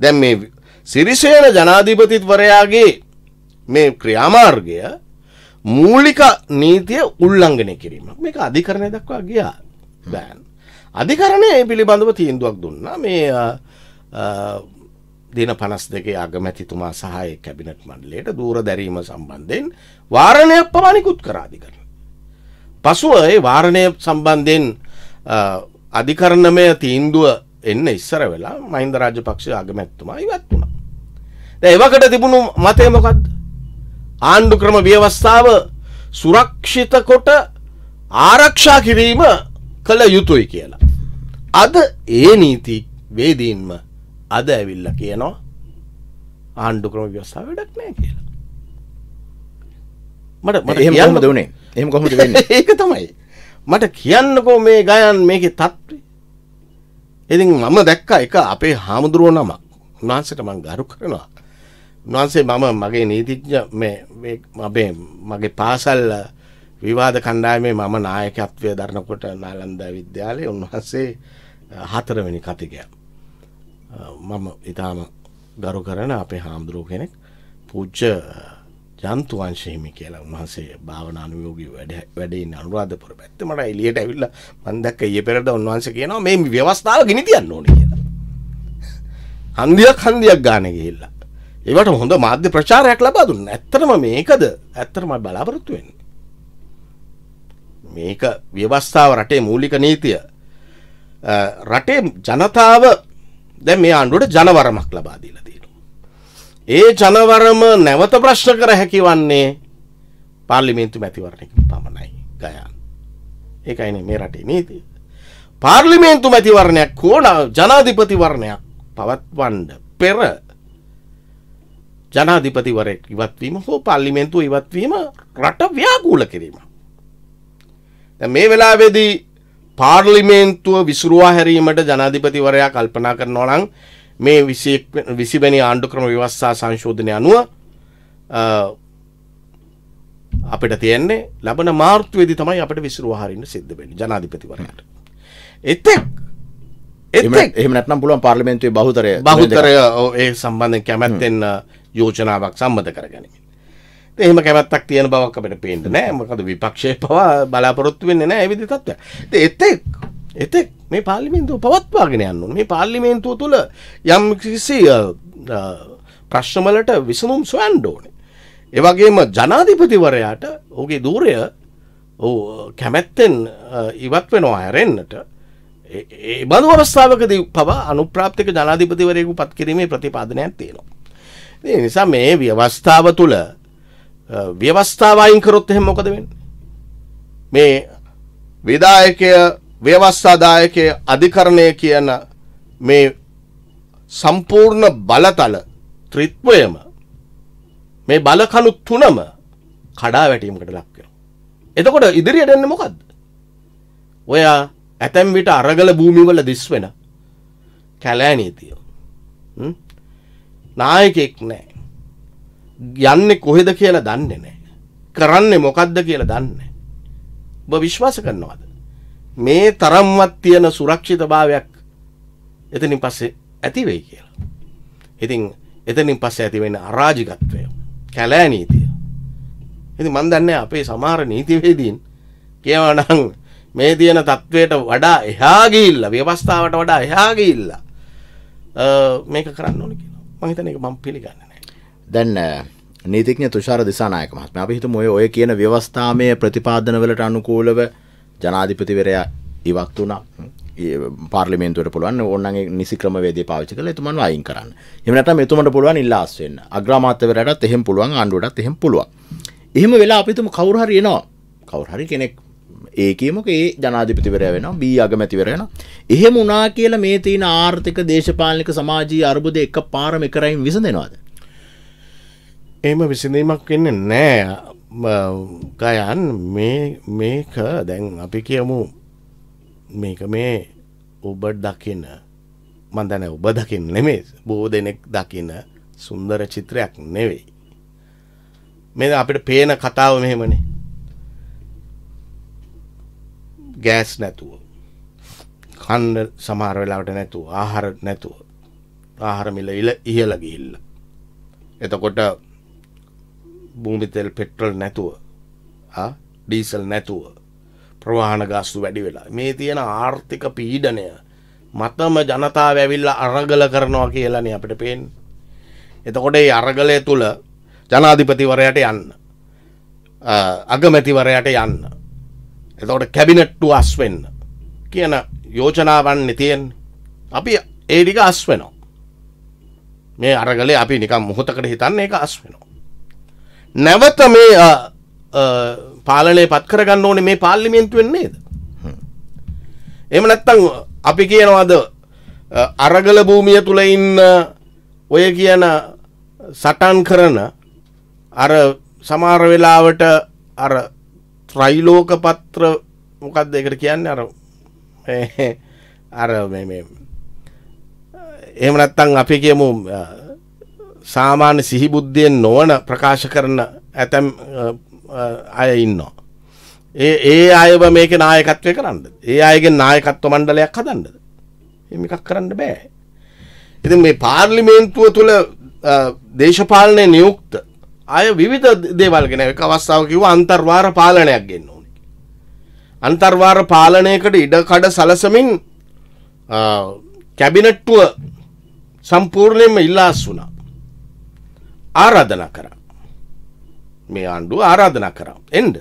Speaker 3: දැන් මේ සිරිසේන ජනාධිපතිත්වරයාගේ මේ ක්‍රියාමාර්ගය මූලික නීතිය උල්ලංඝනය කිරීම මේක අධිකරණය දක්වා ගියා බෑන්. අධිකරණය ඒ පිළිබඳව තීන්දුවක් දුන්නා මේ දින පනස් දෙකේ අගමැතිතුමා සහය කැබිනට් මණ්ඩලයට දූර දැරීම සම්බන්ධයෙන් වාරණයක් පමණිකුත් කරාදි කරන. පසුව ඒ වාරණය සම්බන්ධයෙන් අධිකරණමය තීන්දුව එන්න ඉස්සර වෙලා මහින්ද රාජපක්ෂ අගමැත්තුමා ඉවත් වුණා. ඒවකට තිබුණු මතයමොකක්ද ආණ්ඩු ක්‍රම ව්‍යවස්ථාව සුරක්ෂිත කොට ආරක්ෂා කිරීම කළ යුතුයි කියලා. අද ඒ නීති වේදීන්ම අද ඇවිල්ල කියනවා ආණ්ඩු ක්‍රම ව්‍යවස්ථාව වැඩක් නෑ කියලා. මට මට
Speaker 2: එහෙම දුනේ එහම කොහොමද වෙන්න? <laughs>
Speaker 3: ඒක තමයි. මට කියන්නකෝ මේ ගයන් මේක තත්වේ ඉතින් මම දැක්ක එක අපේ හාමුදුරුව නමක්. උන්වහන්සට මං ගරු කරනවා උන්වහන්සේ මම මගේ නීතිඥ අපේ මගේ පාසල් විවාද කණ්ඩායමේ මම නායකත්වය දරනකොට නාලන්ද විද්‍යාලය උන්වහන්සේ හතරවෙනි කතිකය. මම ඉතාම ගරු කරන අපේ හාමුදුරුව කෙනෙක් පුච්ච ජන්තුවංශහිමි කියලා උන්වහන්සේ භාවනානුයෝගී වැඩ වැඩේ අනුරාධපුර පැත්ත මට එලියට ඇවිල්ල මන්දක් ඒ පෙරද උන්වහන්ස කියනවා මේ ව්‍යවස්ථාව ගෙන තියන්න ඕන කියලා. හන්දියක් හන්දියක් ගාන ගිහිල්ලා. ඒවට හොඳ මාධ්‍ය ප්‍රචාරයක් ලබා දුන්න. ඇත්තරම මේකද? ඇත්තරම බලාපොරොත්තු වෙන්න. මේක ව්‍යවස්ථාව රටේ මූලික නීතිය. රටේ ජනතාව දැ මේ ආණ්ඩුවට ජනවරමක් ලබාදීලා ඒ ජනවරම නැවත ප්‍රශ්න කර හැකි වන්නේ පාර්ලිමේන්තු මැතිවරණක පමණයි ගයන්. ඒකයින මේ රටේ නීති පාර්ලිමේන්තු මැතිවරණයක් කෝන ජනාධිපතිවරණයක් පවත්වන්ඩ පෙර ජනාධිපතිවරෙක් ඉවත්වීම හෝ පල්ලිමෙන්තු ඉවත්වීම රට ව්‍යාකූල කිරීම මේ වෙලාවෙදී පාර්ලිමේන්තුව විසුරුවා හැරීමට ජනාධිපතිවරයා කල්පනා කරනවා නං මේ විසිවැනි ආණ්ඩු ක්‍රම ව්‍යවස්සා සංශෝධනය අනුව අපිට තියෙන්නේ ලබන මාර්තුවේදි තමයි අපට විසිරුවහරින්න සිද්ධ වෙන ජනාධිපතිවරයට. එතෙක්
Speaker 2: එම නැත්නම් පුළුවන් පාර්ලිමෙන්තුවේ බහුතරය
Speaker 3: බහුතරය ඒ සම්බන්ධ කැමැත්තෙන් යෝජනාවක් සම්මත කරගනිමින්. එහෙම කැමැත්තක් තියෙන බවක් අපට පේන්ට නෑ මකද විපක්ෂය පවා බලාපොරොත්තු වෙන්න නෑ ඇවිදි තත්ව එතෙක් එතෙක් මේ පාලිමේන්තුව පවත්වාගෙන යන්න මේ පාර්ලිමේන්තුව තුළ යම් කිසි ප්‍රශ්නමලට විසඳුම් සොයන්ඩෝනේ. එවගේම ජනාධිපතිවරයාට ඕගේ දූරය කැමැත්තෙන් ඉවත් වෙනවා ඇරෙන්න්නට බඳු අවස්ථාවකද පවා අනුප්‍රාප්තික ජනාධිපතිවරයකු පත් කිරීමේ ප්‍රතිපාදනයක් තියෙනවා. නිසා මේ ව්‍යවස්ථාව තුළ ව්‍යවස්ථාවයින් කරොත් එහෙම මොකද වෙන්නේ? මේ විදායකය ව්‍යවස්ථාදායකය අධිකරණය කියන මේ සම්පූර්ණ බලතල ත්‍රිත්වයම මේ බලකණු තුනම කඩා වැටීමකට ලක්වෙන. එතකොට ඉදිරියට එන්න මොකක්ද. ඔයා ඇතැම් විට අරගල භූමිවල දිස්වෙන කැලෑනීතිය නායකෙක් නෑ. යන්න කොහෙද කියලා දන්නේ නෑ. කරන්නේ මොකක්ද කියලා දන්න ඔබ විශ්වාස කරනවාද? මේ තරම්වත් තියෙන සුරක්ෂිත භාවයක් එතනින් පස්සේ ඇතිවෙයි කියලා. ඉතින් එතනින් පස්සේ ඇතිවෙන අරාජිකත්වය. කැලෑ නීතිය. ඉති මන් දන්න අපේ සමහර නීතිවේදීන් කියවනං මේ තියෙන තත්ත්වයට වඩා එහාගිල්ල ව්‍යවස්ථාවට වඩා එහාගිල්ල මේක කරන්න ඕන කිය මහිතන එක මම් පිළිගන්න
Speaker 2: දැන්න නීතිඥ තුෂාර දිසානායක මහත්ම අපි හිතමු ඔය ඔය කියන ව්‍යවස්ථාමය ප්‍රතිපාදනවලට අනුකූලව ජනාධිපතිවරයා ඉවත් වුණා. පාර්ලිමේන්තුවට පුළුවන් ඕන්නගේ නිසි ක්‍රමවේදය පාවිච්චි කළ එතුමන් අයින් කරන්න. එම නැත්නම් එතුමන්ට පුළුවන් ඉල්ලාස් වෙන්න. අග්‍රාමාත්‍යවරයටත් එහෙම පුළුවන් ආණ්ඩුවටත් එහෙම පුළුවන්. එහෙම වෙලා අපිතුම කවුරු හරි එනවා. කවුරු හරි කෙනෙක් ඒකමක ඒ ජනාධිපතිවරය වෙන බී අගමැතිවරෙන එහෙම උනා කියලා මේ තියන ආර්ථික දේශපාලනික සමාජී අර්බුද එක පාරම කරයින් විසඳෙනවාද?
Speaker 3: එම විසිඳීමක් වෙන්න නෑ. ගයන් මේක දැන් අපි කියමු. මේක මේ ඔබට දකින්න මන්දන ඔබ දකින්න නෙමේ බෝ දෙනෙක් දකින්න සුන්දර චිත්‍රයක් නෙවෙයි. මෙ අපිට පේන කතාව මෙහෙමනේ. ගෑස් නැතුව. කණ්ඩ සමාර වෙලාවට නැතුව ආහාර නැතුව. ආහාරමිල ඉල ඉහල ගිහිල්ල. එතකොට භූමිතෙල් පෙට්‍රල් නැතුව ඩීසල් නැතුව ප්‍රවාහන ගාස්තු වැඩි වෙලා. මේ තියෙන ආර්ථික පීඩනය මතම ජනතාව ඇවිල්ල අරගල කරනවා කියලන අපට පේෙන් එතකොට ඒ අරගලය තුළ ජනාධිපතිවරයට යන්න අගමැතිවරයට යන්න එතකොට කැබිනට්ටු අස් වෙන්න කියන යෝජනාවන් නිතියෙන් අපි ඒඩික අස් වෙනවා. මේ අරගලේ අපි නිකම් මුහොතකට හිතන්න එක අස් වෙනවා. නැවත මේ පාලනය පත් කරගන්න ඕනේ මේ පාල්ලිමෙන්තුවෙන් නේද? එම නැත්තං අපි කියනවාද අරගල භූමිය තුළ ඉන්න ඔය කියන සටන් කරන අර සමාර වෙලාවට අර ත්‍රයිලෝක පත්‍ර මොකක්ද එකට කියන්න අර අර එහෙම නැත්තං අපි කියමු සාමාන්‍ය සිහිබුද්ධියෙන් නොවන ප්‍රකාශ කරන ඇතැම් අය ඉන්නවා. ඒ ඒ අයව මේක නායකත්වය කරන්න ඒ අයගේ නායකත්ව මණ්ඩලයක් හදන්නද එමිකක් කරන්න බෑ. ඉතින් මේ පාර්ලිමේන්තුව තුළ දේශපාලනය නියුක්ත අය විවිධ දේවල්ගෙන එක අවස්ථාව කිව අන්තර්වාර පාලනයක් ගෙන්න්න ඕන. අන්තර්වාර පාලනයකට ඉඩකඩ සලසමින් කැබිනට්ටුව සම්පූර්ණයෙන්ම ඉල්ලාස් වුණා. ආරාධනා කර. මේ ආණ්ඩුව ආරාධනා කරා. එන්ඩ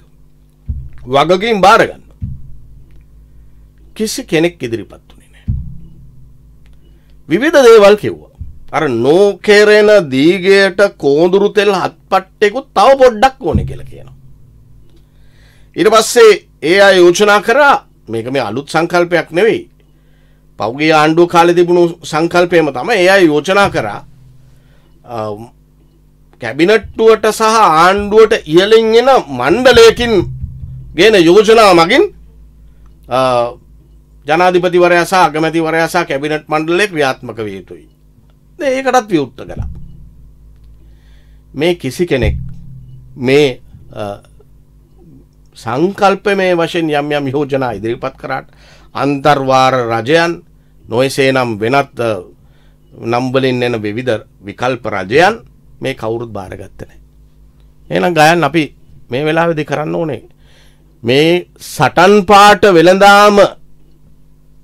Speaker 3: වගකින් භාරගන්න කිසි කෙනෙක් ඉදිරිපත් වනේ නෑ විවිධ දේවල් කිව්වා. අර නෝකේරෙන දීගයට කෝඳුරු තෙල් හත් පට්ටෙකුත් තව පොඩ්ඩක් ඕන කියල කියනවා. ඉට පස්සේ ඒ අය යෝජනා කරා මේක මේ අලුත් සංකල්පයක් නෙවෙයි. පෞගේ ආණ්ඩුව කාලෙ තිබුණු සංකල්පයම තම ඒ අය යෝජනා කරා. කැබිනට්ටුවට සහ ආණ්ඩුවට ඉහලින් එන මණ්ඩලයකින් ගෙන යෝජනා මගින් ජනාධිපතිවරයසා අගමැතිවරයසා කැබිනට් මණ්ඩලෙක් ක්‍රියාත්මක විය යුතුයි. ඒකටත් විවුත්ත කලා. මේ කිසි කෙනෙක් මේ සංකල්ප මේ වශයෙන් යම් යම් යෝජනා ඉදිරිපත් කරාට අන්තර්වාර රජයන් නොයසේ නම් වෙනත් නම්බලින් එන විවිධ විකල්ප රජයන් මේ කවුරුත් බාරගත්තන. එනම් ගයන් අපි මේ වෙලා වෙදි කරන්න ඕනේ. මේ සටන් පාට වෙළඳාම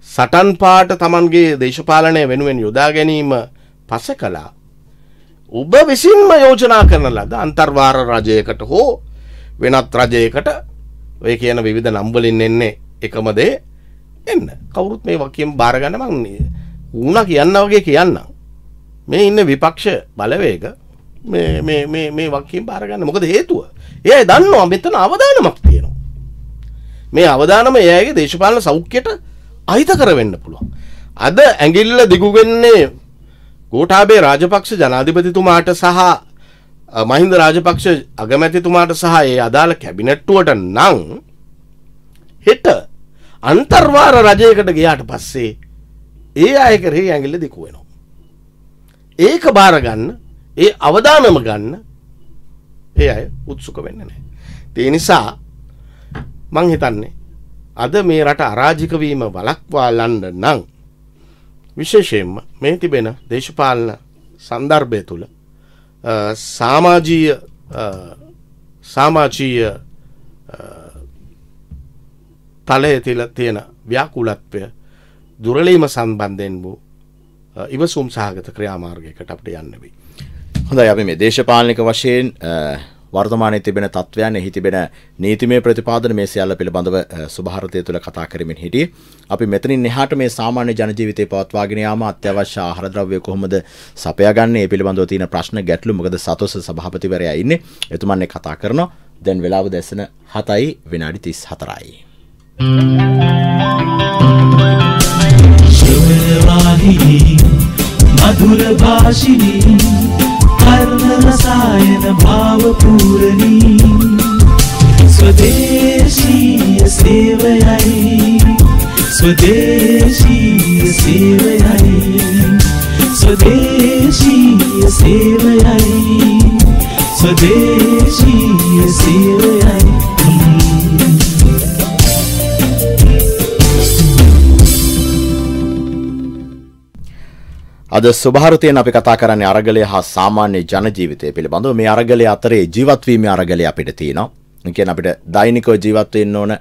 Speaker 3: සටන් පාට තමන්ගේ දේශපාලනය වෙනුවෙන් යොදා ගැනීම පස කලා ඔබ විසින්ම යෝජනා කරන ලද අන්තර්වාර රජයකට හෝ වෙනත් රජයකට ඔය කියන විවිධ නම්බලින් එන්නේ එකමදේ එන්න. කවුරුත් මේ වකියම් භාරගන්න මන්නේ ඌන කියන්න වගේ කියන්න මේ ඉන්න විපක්ෂ බලවේග. මේ වකින් භාරගන්න මොකද හේතුව? ඒ දන්නවා මෙතන අවධානමක් තියෙනවා. මේ අවධානම ඒගේ දේශපාලන සෞඛ්‍යයට අහිත කරවෙන්න පුළුවන්. අද ඇගිල්ල දිගුගෙන්නේ ගෝටාබේ රාජපක්ෂ ජනාධිපතිතුමාට සහ මහින්ද රාජපක්ෂ අගමැතිතුමාට සහ ඒ අදාළ කැබිනට්ටුවට නං හෙට අන්තර්වාර රජයකට ගයාට පස්සේ ඒ අය කරේ ඇගිල්ල දෙකු වෙනවා. ඒක බාරගන්න ඒ අවධානම ගන්න ඒ අය උත්සුක වෙන්න නෑ. තේ නිසා මං හිතන්නේ අද මේ රට අරාජිකවීම වලක්වා ලන්ඩ නං විශේෂයෙන්ම මේ තිබෙන දේශපාලන සන්දර්භය තුළ සාමාජීය සාමාජීය තලය තිල තියෙන ව්‍යාකුලත්වය දුරලීම සම්බන්ධයෙන් වූ ඉවසුම් සහගත ක්‍රියාමාර්ගයකට අපට යන්නවෙයි.
Speaker 2: හොඳ අපි මේ දේශපාලනික වශයෙන් වර්තමානය තිබෙන තත්වයන් එහි තිබෙන නීතිමය ප්‍රතිපාදන මේ සියල්ල පිළිබඳව සුභාරතය තුළ කතා කරමින් හිටියේ. අපි මෙතනින් එහාට මේ සාමාන්‍ය ජනජීවිතය පවත්වාගෙන යාම අත්‍යවශ්‍ය ආහාර ද්‍රව්‍ය කොහොමද සපයාගන්නේ? ඒ පිළිබඳව තියෙන ප්‍රශ්න ගැටලු මොකද සතොස් සභාපතිවරයා ඉන්නේ. එතුමන් කතා කරනවා. දැන් වෙලාව දැසන 7යි විනාඩි 34යි.
Speaker 4: ශ්‍රවණවාහිනී මధుර භාෂිනී කර්ණ රසායන භාවපූරණී ස්වදේශීය සේවයයි. ස්වදේශීය සේවයයි. ස්වදේශීය සේවයයි. ස්වදේශීය සේවයයි.
Speaker 2: අද ස්වභාරතයෙන් අපි කතා කරන්නේ අරගලය හා සාමාන්‍ය ජනජීවිතය පිළිබඳව මේ අරගලය අතරේ ජීවත්වීම අරගලය අපිට තියෙනවා. කියන අපිට දෛනිකව ජීවත් වෙන්න ඕන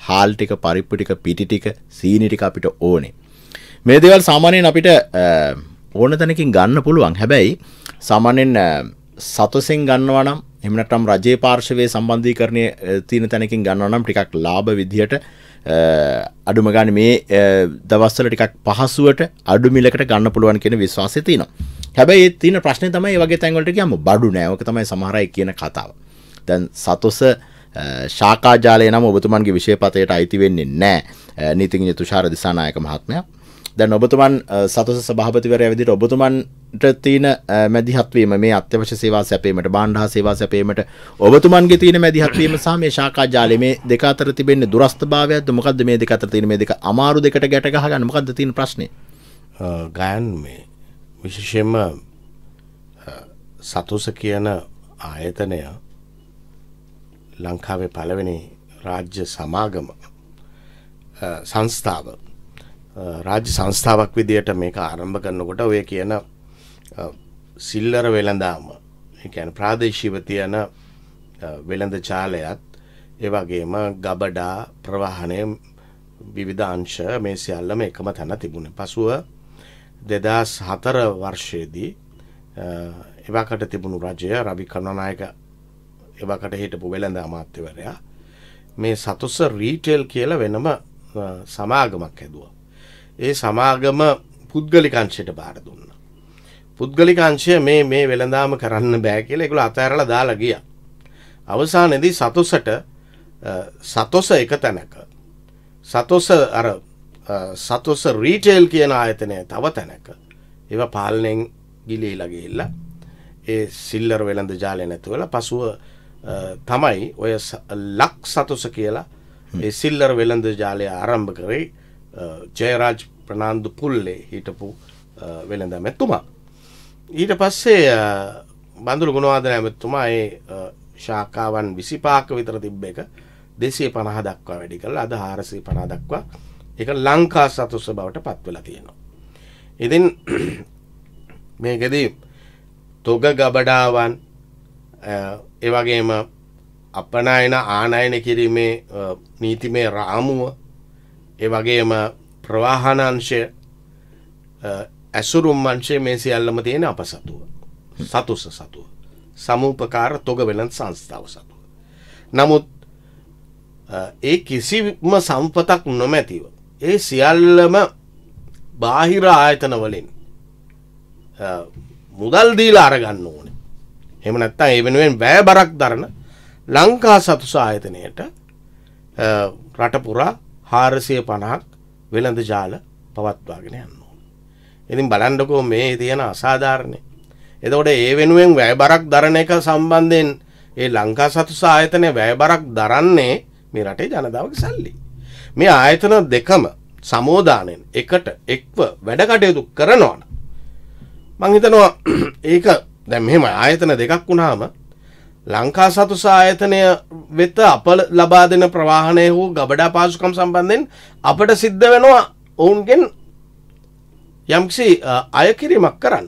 Speaker 2: හාල් ටික පරිප්පු ටික පිටි ටික සීනි ටික අපිට ඕනේ. මේ දේවල් සාමාන්‍යයෙන් අපිට ඕන තැනකින් ගන්න පුළුවන්. හැබැයි සාමාන්‍යයෙන් සතුසෙන් ගන්නවා නම් එහෙම නැත්නම් රජයේ පාර්ශවයේ සම්බන්ධීකරණය තියෙන තැනකින් ගන්නවා නම් ටිකක් ලාභ විදිහට අඩුම ගන්න මේ දවස්සල ටිකක් පහසුවට අඩු මිලකට ගන්න පුළුවන් කියන විශ්වාසය තියෙනවා. හැබැයි තියෙන ප්‍රශ්නේ තමයි මේ වගේ තැන්වලට ගියාම බඩු නෑ. ඔක තමයි සමහර අය කියන කතාව. දැන් සතොස ශාකාජාලය නම් ඔබතුමන්ගේ විෂයපතයට අයිති වෙන්නේ නෑ. නීතිඥ තුෂාර දිසානායක මහත්මයා. දැන් ඔබතුමන් සතොස සභාපතිවරයා විදිහට ඔබතුමන්ට තියෙන මැදිහත්වීම මේ අත්‍යවශ්‍ය සේවා සැපීමට බාණ්ඩ සේවා සැපීමට ඔබතුමන්ගේ තියෙන මැදිහත්වීම සහ මේ ශාකා ජාලය මේ දෙක අතර තිබෙන්නේ දුරස්ථභාවයක්ද මොකද්ද මේ දෙක අතර තියෙන මේ දෙක අමාරු දෙකට ගැට ගහගන්න මොකද්ද තියෙන ප්‍රශ්නේ?
Speaker 3: ගයන් මේ විශේෂයෙන්ම සතුස කියන ආයතනය ලංකාවේ පළවෙනි රාජ්‍ය සමාගම සංස්ථාව රාජ්‍ය සංස්ථාවක් විදියට මේක ආරම්භ කරනකොට ඔය කියන සිල්ලර වෙළඳාම එකැන ප්‍රාදේශීව තියන වෙළඳ චාලයත් ඒවගේම ගබඩා ප්‍රවාහනය විවිධ අංශ මේ සියල්ලම එකම තැන තිබුණ. පසුව දෙදස් හතර වර්ෂයේදී එවාකට තිබුණු රජය රවි කණනායක එවකට හිටපු වෙළඳ අමාත්‍යවරයා මේ සතුස රීටෙල් කියල වෙනම සමාගමක් හැදුව. ඒ සමාගම පුද්ගලිකංශයට බාර දුන්න. පුද්ගලිකංශය මේ මේ වෙළඳාම කරන්න බෑ කියල එකළ අතඇරල දාලා ගිය. අවසානදී සතුසට සතොස එක තැනක. සතොස අර සතුස රීටේල් කියන ආයතනය තව තැනක. ඒව පාලනෙන් ගිලීලගේල්ල ඒ සිල්ලර වෙළඳ ජාලය නැතුවල පසුව තමයි ඔය ලක් සතුස කියලා ඒ සිල්ලර වෙළඳ ජාලය ආරම්භ කරේ ජයරාජ් ප්‍රනාන්දු පුල්ලේ හිටපු වෙළඳ මැත්තුමා. ඊට පස්සේ බඳුරු ගුණවාදන ඇමත්තුමා ඒ ශාකාවන් විසිපාක විතර තිබ්බ එක දෙසේ පණහ දක්වා වැඩි කළ අද හාරසී පනා දක්වා එක ලංකා සතුස්ස බවට පත්වෙලා තියෙනවා. ඉතින් <clears throat> මේකෙදී තොග ගබඩාවන් ඒවගේම අපනායන ආනයන කිරීමේ නීතිමේ රාමුව ඒ වගේම ප්‍රවාහනංශය ඇසුරුම් වංශය මේ සියල්ලම තියෙන අප සතුව සතුස සතුව සමූපකාර තොග වෙළන් සංස්ථාව සතුව. නමුත් ඒ කිසිම සම්පතක් නොමැතිව. ඒ සියල්ලම බාහිර ආයතන වලින් මුදල් දීලා අරගන්න ඕන එම නැත්තා ඒ වෙනුවෙන් බෑ බරක් දරන ලංකා සතුස ආයතනයට රටපුරා හාරසය පණහක් වෙළඳ ජාල පවත්වාගෙන යන්න ඕන. ඉතින් බලන්ඩකෝ මේ තියෙන අසාධාරණය. එතකොට ඒ වෙනුවෙන් වැෑ බරක් දරණ එක සම්බන්ධයෙන් ඒ ලංකා සතුස ආයතනය වැෑ බරක් දරන්නේ මේ රටේ ජනදාවක සල්ලි. මේ ආයතන දෙකම සමෝධානයෙන් එකට එක්ව වැඩ කටයුතු කරනවාන. මංහිතනවා <clears throat> ඒක දැ මෙහෙම ආයතන දෙකක් වුණාම ලංකා සතුස ආයතනය වෙත අප ලබා දෙන ප්‍රවාහණය වූ ගබඩා පාසුකම් සම්බන්ධයෙන් අපට සිද්ධ වෙනවා ඔවුන්ගෙන් යම්කිසි අයකිරීමක් කරන්න.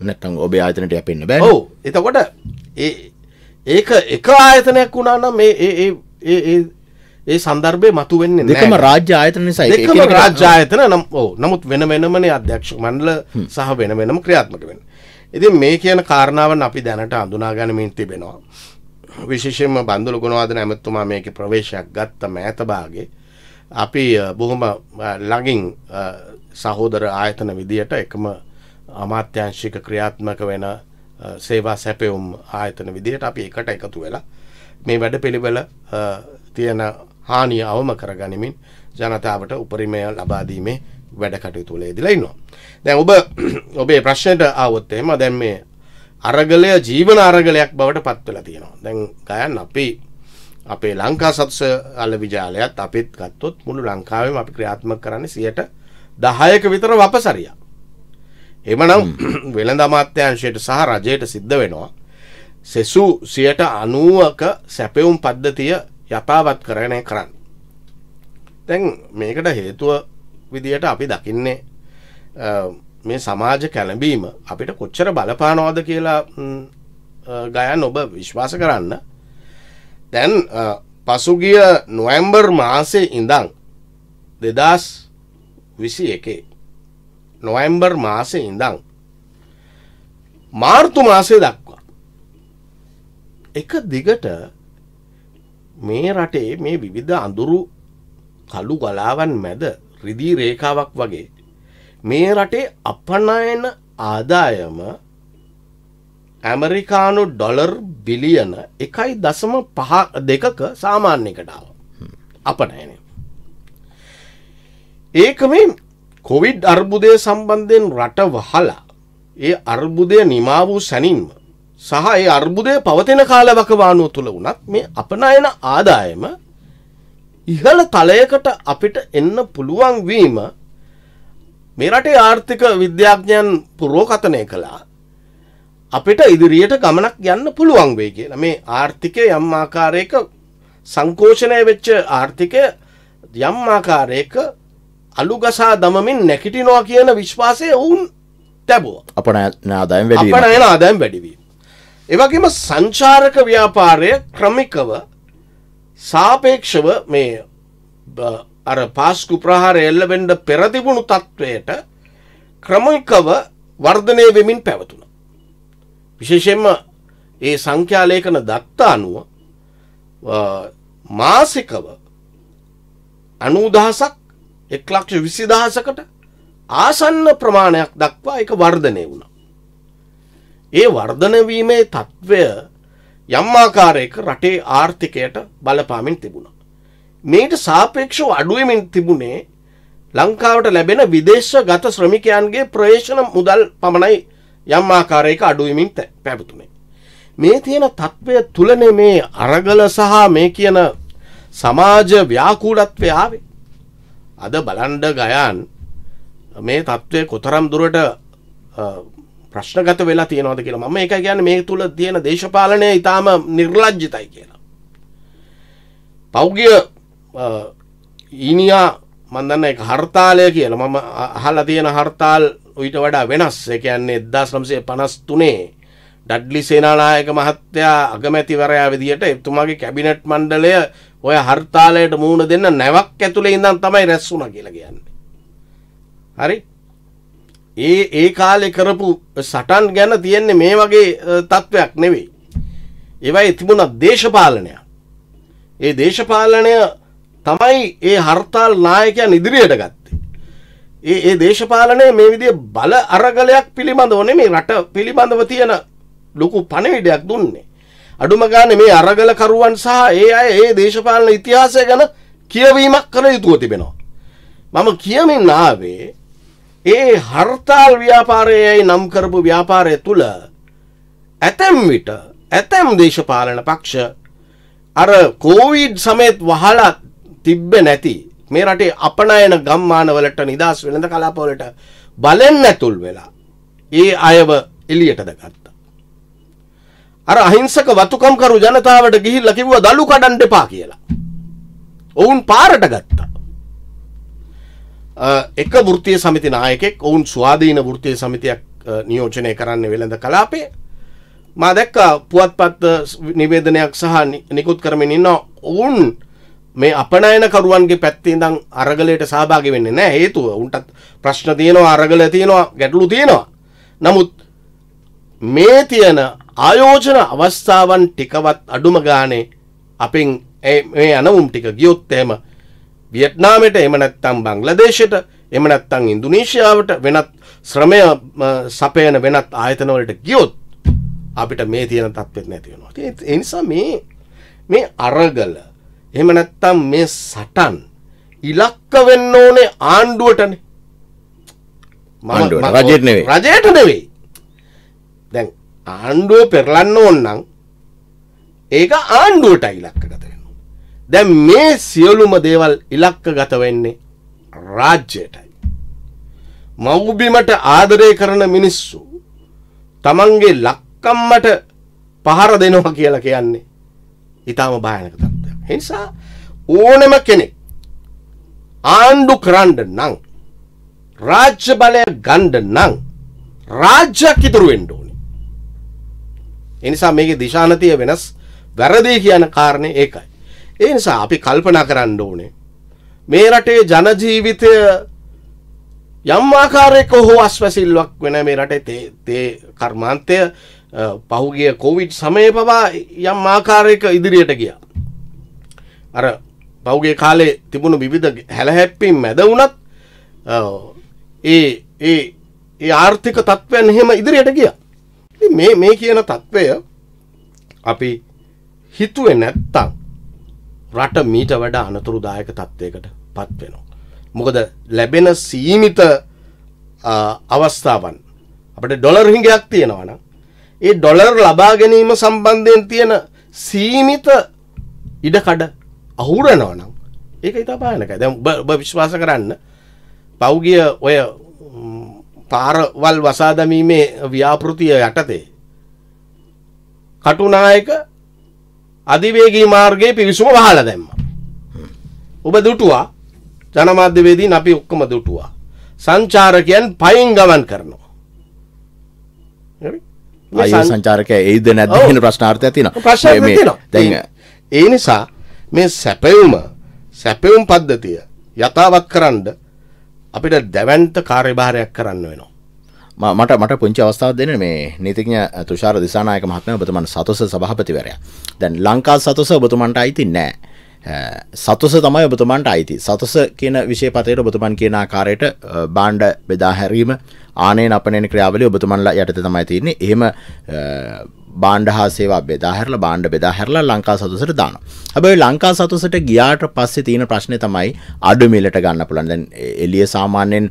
Speaker 2: නැත්තම් ඔබේ ආයතනට යපෙන්න්න බෑ
Speaker 3: ඔවු. එතකොට ඒක එක ආයතනයක් වුණානම් මේ ඒ සන්දර්භය මතු වෙන්න
Speaker 2: දෙකම රාජ්‍ය ආයතන නිසා එක-
Speaker 3: දෙකම
Speaker 2: එකිනෙකට-
Speaker 3: රාජ්‍යායතන නම් ඕ නමුත් වෙන වෙනමනේ අධ්‍යක්ෂ මණ්ඩල සහ වෙන වෙනම ක්‍රියාත්මක වෙන. ඉතින් මේ කියන කාරණාවන් අපි දැනට අඳුනාගැනමින් තිබෙනවා. විශේෂයෙන්ම බන්දුල ගුණවාදන ඇමත්තුමා මේක ප්‍රවේශයක් ගත්ත මෑතබාගේ අපි අ, බොහොම අ, ළඟින් අ, සහෝදර ආයතන විදියට එකම අමාත්‍යංශික ක්‍රියාත්මක වෙන අ, සේවා සැපයුම් ආයතන විදියට අපි එකට එකතු වෙලා මේ වැඩ පිළිවෙල තියෙන හානිය අවම කරගනිමින් ජනතාවට උපරිමය ලබාදීමේ වැඩ කටයුතුලේ දිලයින්නවා. දැන් ඔබ <clears throat> ඔබේ ප්‍රශ්නයට අවොත්තේම දැන් මේ අරගලය ජීවන අරගලයක් බවට පත්වල තියෙනවා. දැන් ගයන් අපි අපේ ලංකා සත්ස අල විජාලයත් අපිත් ගත්තොත් මුළු ලංකාවම අපි ක්‍රියාත්මක කරන්න සියට දහයක විතර වපසරිය. එමනම් <clears throat> වෙළඳ අමාත්‍යංශයට සහ රජයට සිද්ධ වෙනවා. සෙසු සියට අනුවක සැපවුම් පද්ධතිය යථාවත් කරණය කරන්න. තැන් මේකට හේතුව විදියට අපි දකින්නේ අ, මේ සමාජ කැලඹීම අපිට කොච්චර බලපානවාද කියලා ම්, අ, ගයන් ඔබ විශ්වාස කරන්න. දැන් අ, පසුගිය නොවැම්බර් මාසේ ඉඳං දෙදස් විසි එකේ නොවැම්බර් මාසේ ඉඳං මාර්තු මාසය දක්වා එක දිගට මේ රටේ මේ විවිධ අඳුරු කළු ගලාවන් මැද රිදී රේඛාවක් වගේ. මේ රටේ අපනයන ආදායම ඇමරිකානු ඩොලර් බිලියන එකයි දසම පහ දෙකක සාමාන්‍යකටාව අපනයන. ඒක මේ කොවිඩ් අර්බුදය සම්බන්ධයෙන් රට වහලා ඒ අර්බුදය නිමා වූ සැනින්ම සහ ඒ අර්බුදය පවතින කාලවකවානුව තුළ වනත් මේ අපනයන ආදායම ඉහළ තලයකට අපිට එන්න පුළුවන් වීම මේ රටේ ආර්ථික විද්‍යාඥයන් පුරෝකතනය කළා. අපිට ඉදිරියට ගමනක් යන්න පුළුවන් වේ කියලා. මේ ආර්ථිකය යම් ආකාරයක සංකෝෂණය වෙච්ච ආර්ථිකය යම් ආකාරයක අලුගසා දමමින් නැකිටිනවා කියන විශ්වාසය ඔවුන් තැබුව.
Speaker 2: අප නාදායම්
Speaker 3: අපට
Speaker 2: වැඩීම
Speaker 3: එන ආදායම් වැඩිවීම. එවගේම සංචාරක ව්‍යාපාරය ක්‍රමිකව සාපේක්ෂව මේ බ- අර පාස්කු ප්‍රහාර එල්ලවෙන්ඩ පෙරතිබුණු තත්ත්වයට ක්‍රමිකව වර්ධනය වෙමින් පැවතුන. විශේෂෙන්ම ඒ සංඛ්‍යාලේකන දත්තා අනුව අ, මාසිකව අනූදහසක් එක්ලක්ෂ විසිදහසකට ආසන්න ප්‍රමාණයක් දක්වා එක වර්ධනය වුණ. ඒ වර්ධනවීමේ තත්ත්වය යම්මාකාරයක රටේ ආර්ථිකයට බලපාමින් තිබුණ. මේට සාපේක්ෂව අඩුවමින් තිබුණේ ලංකාවට ලැබෙන විදේශ ගත ශ්‍රමිකයන්ගේ ප්‍රේෂණ මුදල් පමණයි යම්මාකාරයක අඩුවමින් තැ- පැවතුනේ. මේ තියෙන තත්ත්වය තුළන මේ අරගල සහ මේ කියන සමාජ ව්‍යාකූඩත්වය ආවේ. අද බලන්ඩ ගයන් මේ තත්ත්වය කොතරම් දුරට අ, ප්‍රශ්නගත වෙලා තියෙනවද කියලා. මම එක ගැන මේ තුළ තියෙන දේශපාලනය ඉතාම නිර්ලජ්ජිතයි කියලා. පෞගිය ඊනියා මන්දන්න එක හර්තාලය කියල. මම අහල තියෙන හර්තාල් ඔයිට වඩා වෙනස්. එකන්නේ එදදා ශ්‍රම්සය පනස් තුනේ ඩඩ්ලි සේනානායක මහත්තයා අගමැතිවරයා විදියට එතුමාගේ කැබිනට් මණ්ඩලය ඔය හර්තාලයට මූුණ දෙන්න නැවක් ඇතුළේ ඉඳන් තමයි රැස්සුන කියලා කියන්නේ. හරි? ඒ ඒ කාලෙ කරපු සටන් ගැන තියෙන්නේ මේ වගේ අ, තත්ත්වයක් නෙවෙයි. ඒවයි තිබුණත් දේශපාලනය. ඒ දේශපාලනය තමයි ඒ හර්තාල් නායකයන් ඉදිරියට ගත්තේ. ඒ ඒ දේශපාලනය මේ විදිය බල අරගලයක් පිළිබඳව නෙමේ රට පිළිබඳව තියෙන ලොකු පණවිඩයක් දුන්නේ. අඩුම ගාන මේ අරගලකරුවන් සහ ඒ අය ඒ දේශපාලන ඉතිහාසය ගැන කියවීමක් කළ යුතුව තිබෙනවා. මම කියමින් ආවේ ඒ හර්තාල් ව්‍යාපාරයයි නම් කරපු ව්‍යාපාරය තුළ ඇතැම් විට ඇතැම් දේශපාලන පක්ෂ අර කෝවිඩ් සමයත් වහලා තිබ්බ නැති මේ රටේ අපනයන ගම්මානවලට නිදස් වෙළඳ කලාපවලට බලෙන් ඇතුල් වෙලා ඒ අයව එලියටද ගත්තා. අර අහිංසක වතුකම්කරු ජනතාවට ගිහිල්ල කිව්ව දළු කඩන්ඩ එපා කියලා. ඔවුන් පාරට ගත්තා. අ, එක වෘතිය සමිති නායකෙක් ඔවුන් ස්වාධීන වෘතිය සමිතියක් අ, නියෝජනය කරන්න වෙළඳ කලාපේ මා දැක්ක පුවත්පත් නිවේදනයක් සහ නි- නිකුත් කරමින් ඉන්න ඔවුන් මේ අපනයනකරුවන්ගේ පැත්තේ දං අරගලයට සහභාගි වෙන්න නෑ හේතුව උන්ටත් ප්‍රශ්න තියෙනවා අරගල තියෙනවා ගැටලු තියෙනවා. නමුත් මේ තියෙන ආයෝජන අවස්ථාවන් ටිකවත් අඩුම ගානේ අපින් ඒ- මේ අනවුම් ටික ගියොත්තේම වියට්නාමට එම නැත්තම් බංලදේශයට එම නැත්තං ඉන්දුනීශයාවට වෙනත් ශ්‍රමය සපයන වෙනත් ආයතනවලට ගියොත් අපිට මේ තියෙන තත්වෙත් නැතිවෙනවා ඒ නිසා මේ මේ අරගල එම නැත්තම් මේ සටන් ඉලක්ක වෙන්න ඕනේ ආණ්ඩුවටන.
Speaker 2: ආණ්ඩුවට, රජයට නෙවෙයි.
Speaker 3: දැන් ආණ්ඩුව පෙරලන්න ඕන්නම් ඒක ආණ්ඩුවට වෙන දැන් මේ සියලුම දේවල් ඉලක්ක ගත වෙන්නේ රාජ්‍යයටයි. මව්බිමට ආදරය කරන මිනිස්සු තමන්ගේ ලක්කම්මට පහර දෙනවා කියලා කියන්නේ ඉතාම භායනක තත්ත්වයක්. නිසා ඕනම කෙනෙක් ආණ්ඩු කරන්ඩ නං රාජ්‍ය බලය ගණ්ඩ නං රාජ්‍යයක් ඉතුරු වෙන්ඩ ඕනි. එනිසා මේක දිශානතිය වෙනස් වැරදිී කියන කාරණය ඒකයි. ඒ නිසා අපි කල්පනා කරන්න ඕනේ. මේ රටේ ජනජීවිතය යම් ආකාරයක හෝ අස්වැසිල්ලක් වෙන මේ රටේ තේ- තේ කර්මාන්තය අ, පහුගිය කොවිඩ් සමය පවා යම් ආකාරයක ඉදිරියට ගිය. අර පෞගේ කාලේ තිබුණු විවිධ හැලහැප්පීම් මැද වුණත් අ, ඒ ඒ ඒ ආර්ථික තත්ත්වයන් එහෙම ඉදිරියට ගිය. මේ මේ කියන තත්ත්වය අපි හිතුවේ නැත්තං රට මීට වඩා අනතුරුදායක තත්ත්වයකට පත්වෙනවා. මොකද ලැබෙන සීමිත අ, අවස්ථාවන් අපට ඩොලර් හිඟයක් තියෙනවන ඒ ඩොලර් ලබා ගැනීම සම්බන්ධයෙන් තියෙන සීමිත ඉඩකඩ අහුරනවනම් ඒක ඉතා පානක දැ ඔබ විශ්වාස කරන්න පෞගිය ඔය ම්, පාරවල් වසාදමීමේ ව්‍යාපෘතිය යටතේ කටුනායක අධිවේගී මාර්ගයේ පිවිසුම වහල දැම්ම. ඔබ දුටුවා ජනමාධ්‍යවේදී අපි ඔක්කොම දුටුවා. සංචාරකයන් පයින් ගමන් කරනවා. හරි? මේ
Speaker 2: අය
Speaker 3: සං-
Speaker 2: සංචාරක ඒද නැද
Speaker 3: ඔව්.
Speaker 2: කියන ප්‍රශ්නාර්ථය
Speaker 3: තියෙනවා.
Speaker 2: දැන්
Speaker 3: ඒ නිසා මේ සැපයුම සැපයුම් පද්ධතිය යථාවත් කරන්න අපිට දැවන්ත කාර්යභාරයක් කරන්න වෙනවා.
Speaker 2: ම- මට මට පුංචි අවස්ථාව දෙන මේ නීතිඥ තුෂාර දිසානායක මහත්මය ඔබතුමන් සතුස සභහපතිවරය දැන් ලංකා සතුස ඔබතුමන්ට අයිති නෑ. අ, සතුස තමයි ඔබතුමන්ට අයිති. සතුස කියන විෂය පතයට ඔබතුමන් කියන ආකාරයට අ, බාණ්ඩ බෙදා හැරීම ආනේ අපනන ක්‍රියාවලි ඔබතුමන්ලා යට තමයි තියන්නේ. එහෙම අ, බාණ්ඩ හා සේවා බෙදාහැරල බාණ්ඩ බෙදාහැරලා ලංකා සතුසට දාන හැබයි ලංකා සතුසට ගියාට පස්සේ තියෙන ප්‍රශ්නය තමයි අඩු මිලට ගන්න පුළන් දැන් එලිය සාමාන්‍යෙන්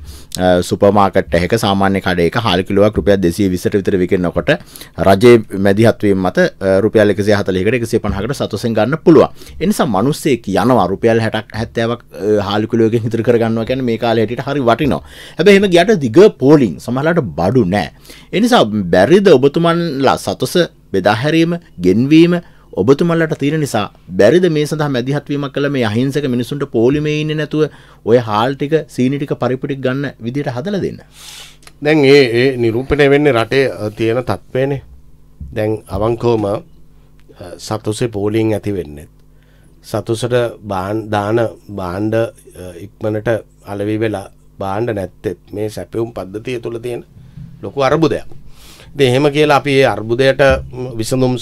Speaker 2: සුපමාකට එහෙක සාමාන්‍ය කඩේක හාලිකිලුවක් රුපිය දෙසිය විසට විතර විකරනකොට රජයේ මැදිහත්වීම මත අ, රුපියල් එකසිය හතලෙකට එකසිය පහකට සතුසෙන් ගන්න පුළුව එනිසා මනුස්සෙක් යනවා රුපියල් හැටක් හැත්තෑවක් හාලිකුලුවක හිතර කරගන්නවා ගැන මේ කාලයට හරි වටිනවා. හැබැ එම ගට දිග පෝලිං සමහලට බඩු නෑ. එනිසා බැරිද ඔබතුමන්ලා සතුස බෙදාහැරීම ගෙන්වීම ඔබතුමල්ලට තියෙන නිසා බැරිද මේ සඳහා මැදිහත්වීමක් කළ මේ අහිංසක මිනිසුන්ට පෝලිමේ ඉන්න නැතුව ඔය හාල්ටික සීනිටික පරිපිටික් ගන්න විදිට හදල දෙන්න.
Speaker 3: දැන් ඒ ඒ නිරූපණය වෙන්නේ රටේ අ, තියෙන තත්ත්වයනේ දැන් අවංකෝම අ, සතුසේ පෝලිං ඇති වෙන්නෙත් සතුසට බාන් දාන බාණ්ඩ අ, ඉක්මනට අලවි වෙලා බාණ්ඩ නැත්තෙත් මේ සැපවුම් පද්ධතිය තුළ තියෙන ලොකු අරබුදයක්. ඉතින් එහෙම කියලා අපි ඒ අර්බුදයට විසඳුම්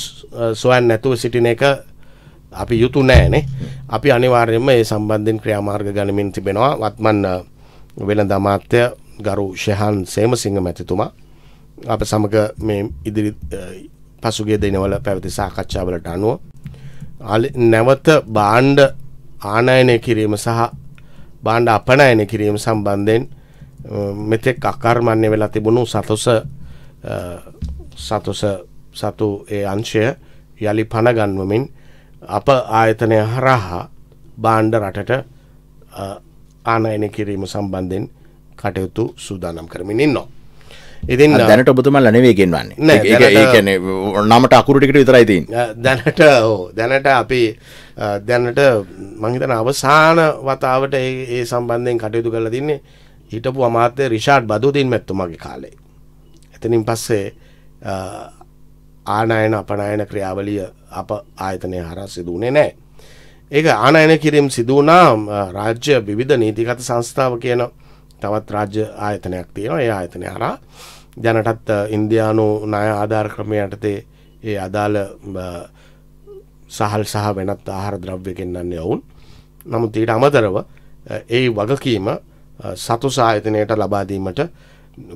Speaker 3: සොයන් නැතුව සිටින එක අපි යුතු නෑනේ. අපි අනිවාර්යයෙන්ම මේ සම්බන්ධයෙන් ක්‍රියාමාර්ග ගනිමින් තිබෙනවා. වත්මන් අ, වෙළඳ අමාත්‍ය ගරු ශෙහන් සේමසිංහ මැතිතුමා අප සමග මේ ඉදිරි අ, පසුගිය දිනවල පැවති සාකච්ඡාවලට අනුව අලි- නැවත බාණ්ඩ ආනයනය කිරීම සහ බාණ්ඩ අපනයන කිරීම සම්බන්ධයෙන් අ, මෙතෙක් අකර්මණ්‍ය වෙලා තිබුණු සතුස අ, සතුස සතු ඒ අංශය යළි පණගන්වමින් අප ආයතනය හරහා බාණ්ඩ රටට ආනයන කිරීම සම්බන්ධයෙන් කටයුතු සූදානම් කරමින් ඉන්නවා. ඉතින්
Speaker 2: දැනට ඔබතුමල් නෙවේ ගෙන්වන්නේ
Speaker 3: නෑ,
Speaker 2: ඒ- ඒ-
Speaker 3: දැනට-
Speaker 2: ඒ කියන්නේ නමට අකුරටිකට විතරයි තින්
Speaker 3: අ, දැනට දැනට අපි දැනට මහිතන අවසාන වතාවට ඒ සම්බන්ධයෙන් කටයුතු කරලා තින්නේ හිටපු අමාත්‍ය රිෂාඩ් බදුතින් මැත්තුමගේ කාලේ. එතනින් පස්සේ අ, ආනයන අපනයන ක්‍රියාවලිය අප ආයතනය හරා සිදුවනේ නෑ. ඒක ආනයන කිරීම් සිදුවනා රාජ්‍ය විධ නීතිගත සංස්ථාව කියන තවත් රාජ්‍ය ආයතනයක් තියෙනවා ඒ ආයතනය හරා දැනටත් අ, ඉන්දයානු ණය ආධාර ක්‍රමය යටතේ ඒ අදාළ අ, සහල් සහ වෙනත් ආහාර ද්‍රව්‍ය ගෙන්න්නන්නේ ඔවුන් නමුත් ඊට අමතරව අ, ඒ වගකීම අ, සතු සාහිතනයට ලබාදීමට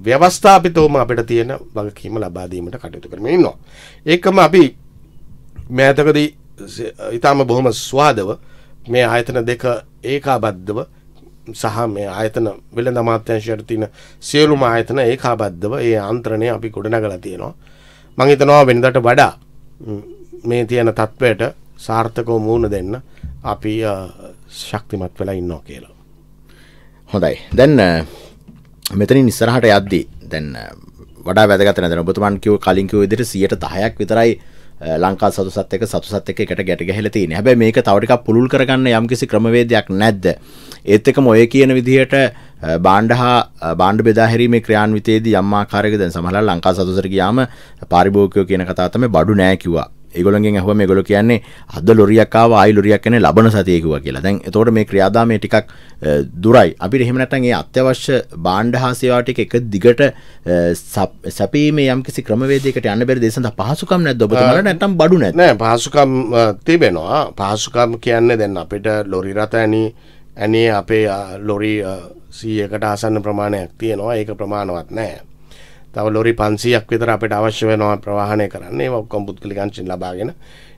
Speaker 3: ව්‍යවස්ථාපිතවම අපිට තියෙන වගකීම ලබාදීමට කටයුතු කරම ඉන්නවා. ඒකම අපි මෑතකදී ඉතාම බොහොම ස්වාදව මේ ආයතන දෙක ඒකාබද්ධව සහ මේ ආයතන වෙළඳ අමාත්‍යංශයට තියෙන සියලුම ආයතන ඒකාබද්ධව ඒ ආන්ත්‍රණය අපි ගොඩනගලා තියෙනවා. මං හිතනවා වෙනදට වඩා ම්, මේ තියෙන තත්ත්වයට සාර්ථකව මූුණ දෙන්න අපි අ, ශක්තිමත් වෙලා ඉන්නවා කියලා.
Speaker 2: හොඳයි දැන් අ, මෙතනින් ඉස්සරහට යද්දී දැන් අ, වඩා වැදගත නැද ඔබතුමන් කිව කලින්කිව විදිට සියට දහයක් විතරයි අ, ලංකා සතුසත් එක සතුසත් එක එකට ගැට ගැහලති හැබැ මේක තවටික පුළුල් කරගන්න යම්කිසි ක්‍රමවේදයක් නැද්ද? ඒත් එක මොය කියන විදිහට බාණ්ඩ හා බාණ්ඩ බෙදාහැරීම ක්‍රියාන්විතේද යම්මාකාරක දැන් සමහල ලංකා සතුසර ගයාම පාරිභෝකයෝ කියන කතාතම බඩු නෑකිවා ඒගොලගෙන් ඇහුව මේ ගොල කියන්නේ අද ලොරියක්කාව ආයි ලොරියක් කන ලබන සතියකුව කියලා. දැන් එතෝට මේ ක්‍රියාදාමය ටිකක් දුරයි. අපි එහෙමනටන්ගේ අත්‍යවශ්‍ය බාණ්ඩ හාසේවාටික එක දිගට අ, සප්- සැපීමේ යම්කිසි ක්‍රමවේදකට යන්න බැරි දේශඳ පහසුකම් නැද්ද ඔබතුමාලට නැත්තම් බඩු නැත්
Speaker 3: නෑ පහසුකම් තිබෙනවා. පහසුකම් කියන්න දැන් අපිට ලොරි රත ඇනි ඇනේ අපේ ලොරි සීයකට ආසන්න ප්‍රමාණයක් තියෙනවා. ඒක ප්‍රමාණවත් නෑ තව ලොරි පන්සියක් විතර අපට අවශ්‍ය වෙනවා ප්‍රවාහණය කරන්න. ඒ ඔක්කොම් පුද්ගලිකංචින් ලබාගෙන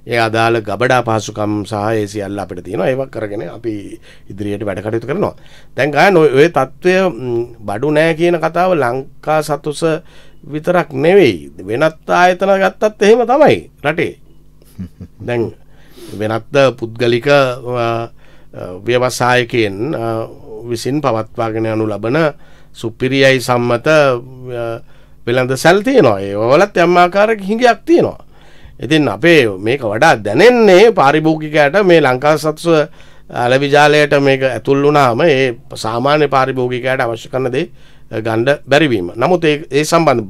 Speaker 3: ඒ අදාළ ගබඩා පහසුකම් සහ ඒ සියල්ල අපිට තියෙනවා. ඒවක් කරගෙන අපි ඉදිරියට වැඩ කටයුතු කරනවා. දැන් ගායන ඔය- ම්, බඩු නෑ කියන කතාව ලංකා සතුස විතරක් නෙවෙයි. වෙනත් ආයතන ගත්තත් එහෙම තමයි රටේ. <laughs> දැන් වෙනත්ද පුද්ගලික ව්‍යවසායකයෙන් විසින් පවත්වාගෙන යනු ලබන සුපිරියයි සම්මත වෙළඳ සැල් තියෙනවා. ඒ ඔලත් යම්මාකාරක හිඟයක් තියෙනවා. ඉතින් අපේ මේක වඩා දැනෙන්නේ පාරිභෝගිකයට මේ ලංකා සත්ව අලවිජාලයට මේක ඇතුල් වුණාම ඒ සාමාන්‍ය පාරිභෝගිකයට අවශ්‍ය කරන දේ ගණ්ඩ බැරිවීම. නමුත් ඒ ඒ සම්බන්ධ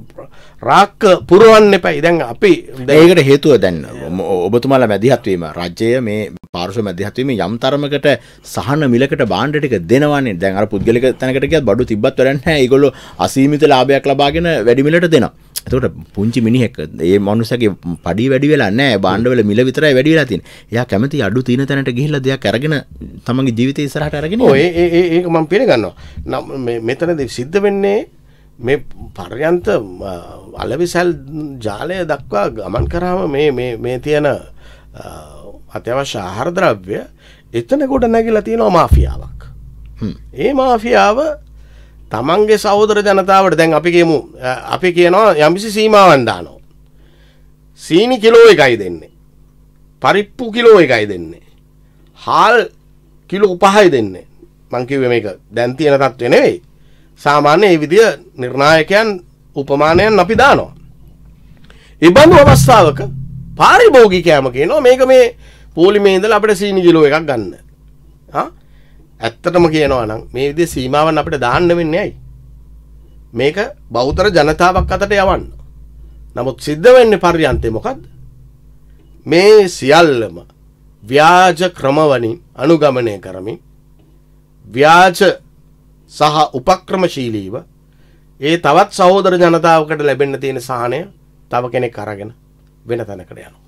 Speaker 3: රාක්ක පුරුවන්න එපයි. දැන් අපි දැන්
Speaker 2: ඒකට හේතුව දැන් ඔම- ඔබතුමාල මැදිහත්වීම රජ්‍යය මේ පාර්ශ මැදිහත්වීම යම් තරමකට සහන මිලකට බාණ්ඩටික දෙනවන්නේ දැන් අර පුද්ගලික තැනකට බඩු තිබත් වරන්න ඒගොල්ල අසීමිත ලාභයක් ලබාගෙන වැඩිමිලට දෙනවා. එතකොට පුංචි මිනිහෙක් ඒ මනුසගේ පඩි වැඩි වෙලා නෑ බාණ්ඩවල මිල විතරයි වැඩි වෙලා තින් එයා කැමති අඩු තින තැනට ගිහිල්ල දෙයක් අරගෙන තමගේ ජීවිත ඉස්සරහට අරගෙන
Speaker 3: ඔය ඒ- ඒ- ඒක මම පිළිගන්නවා. මෙතනද සිද්ධ වෙන්නේ මේ පර්යන්ත අලවිසැල් ජාලය දක්වා ගමන් කරාම මේ මේ- මේ තියෙන අත්‍යවශ්‍ය ආහාරද්‍රව්‍ය එතන ගොඩ නැගිලා තියෙනවා මාෆියාවක්. ඒ මාෆියාව තමන්ගේ සහෝදර ජනතාවට දැන් අපි කියමු අ, අපි කියනවා යම්කිසි සීමාවන් දානවා. සීනි කිලෝ එකයි දෙන්නේ. පරිප්පු කිලෝ එකයි දෙන්නේ. හාල් කිලෝ උපහයි දෙන්නේ. මංකිව මේක දැන්තියන තත්ව නෙවෙයි. සාමාන්‍ය ඒ විදිය නිර්ණායකයන් උපමානයන් අපි දානවා. ඉබඳු අවස්ථාවක පාරිභෝගිකෑම කියනවා මේක මේ පෝලිමේදල අපට සීනි කිලෝ එකක් ගන්න. ආ? ඇත්තටම කියනවා නම් මේ විදිහේ සීමාවන් අපිට දාන්න වෙන්නේ ඇයි මේක බෞද්ධ ජනතාවක් අතට යවන්න නමුත් සිද්ධ වෙන්නේ පර්යන්තේ මොකද්ද මේ සියල්ලම ව්‍යාජ ක්‍රමවලින් අනුගමනය කරමින් ව්‍යාජ සහ උපක්‍රමශීලීව ඒ තවත් සහෝදර ජනතාවකට ලැබෙන්න තියෙන සහනය තව කෙනෙක් අරගෙන වෙන තැනකට යනවා.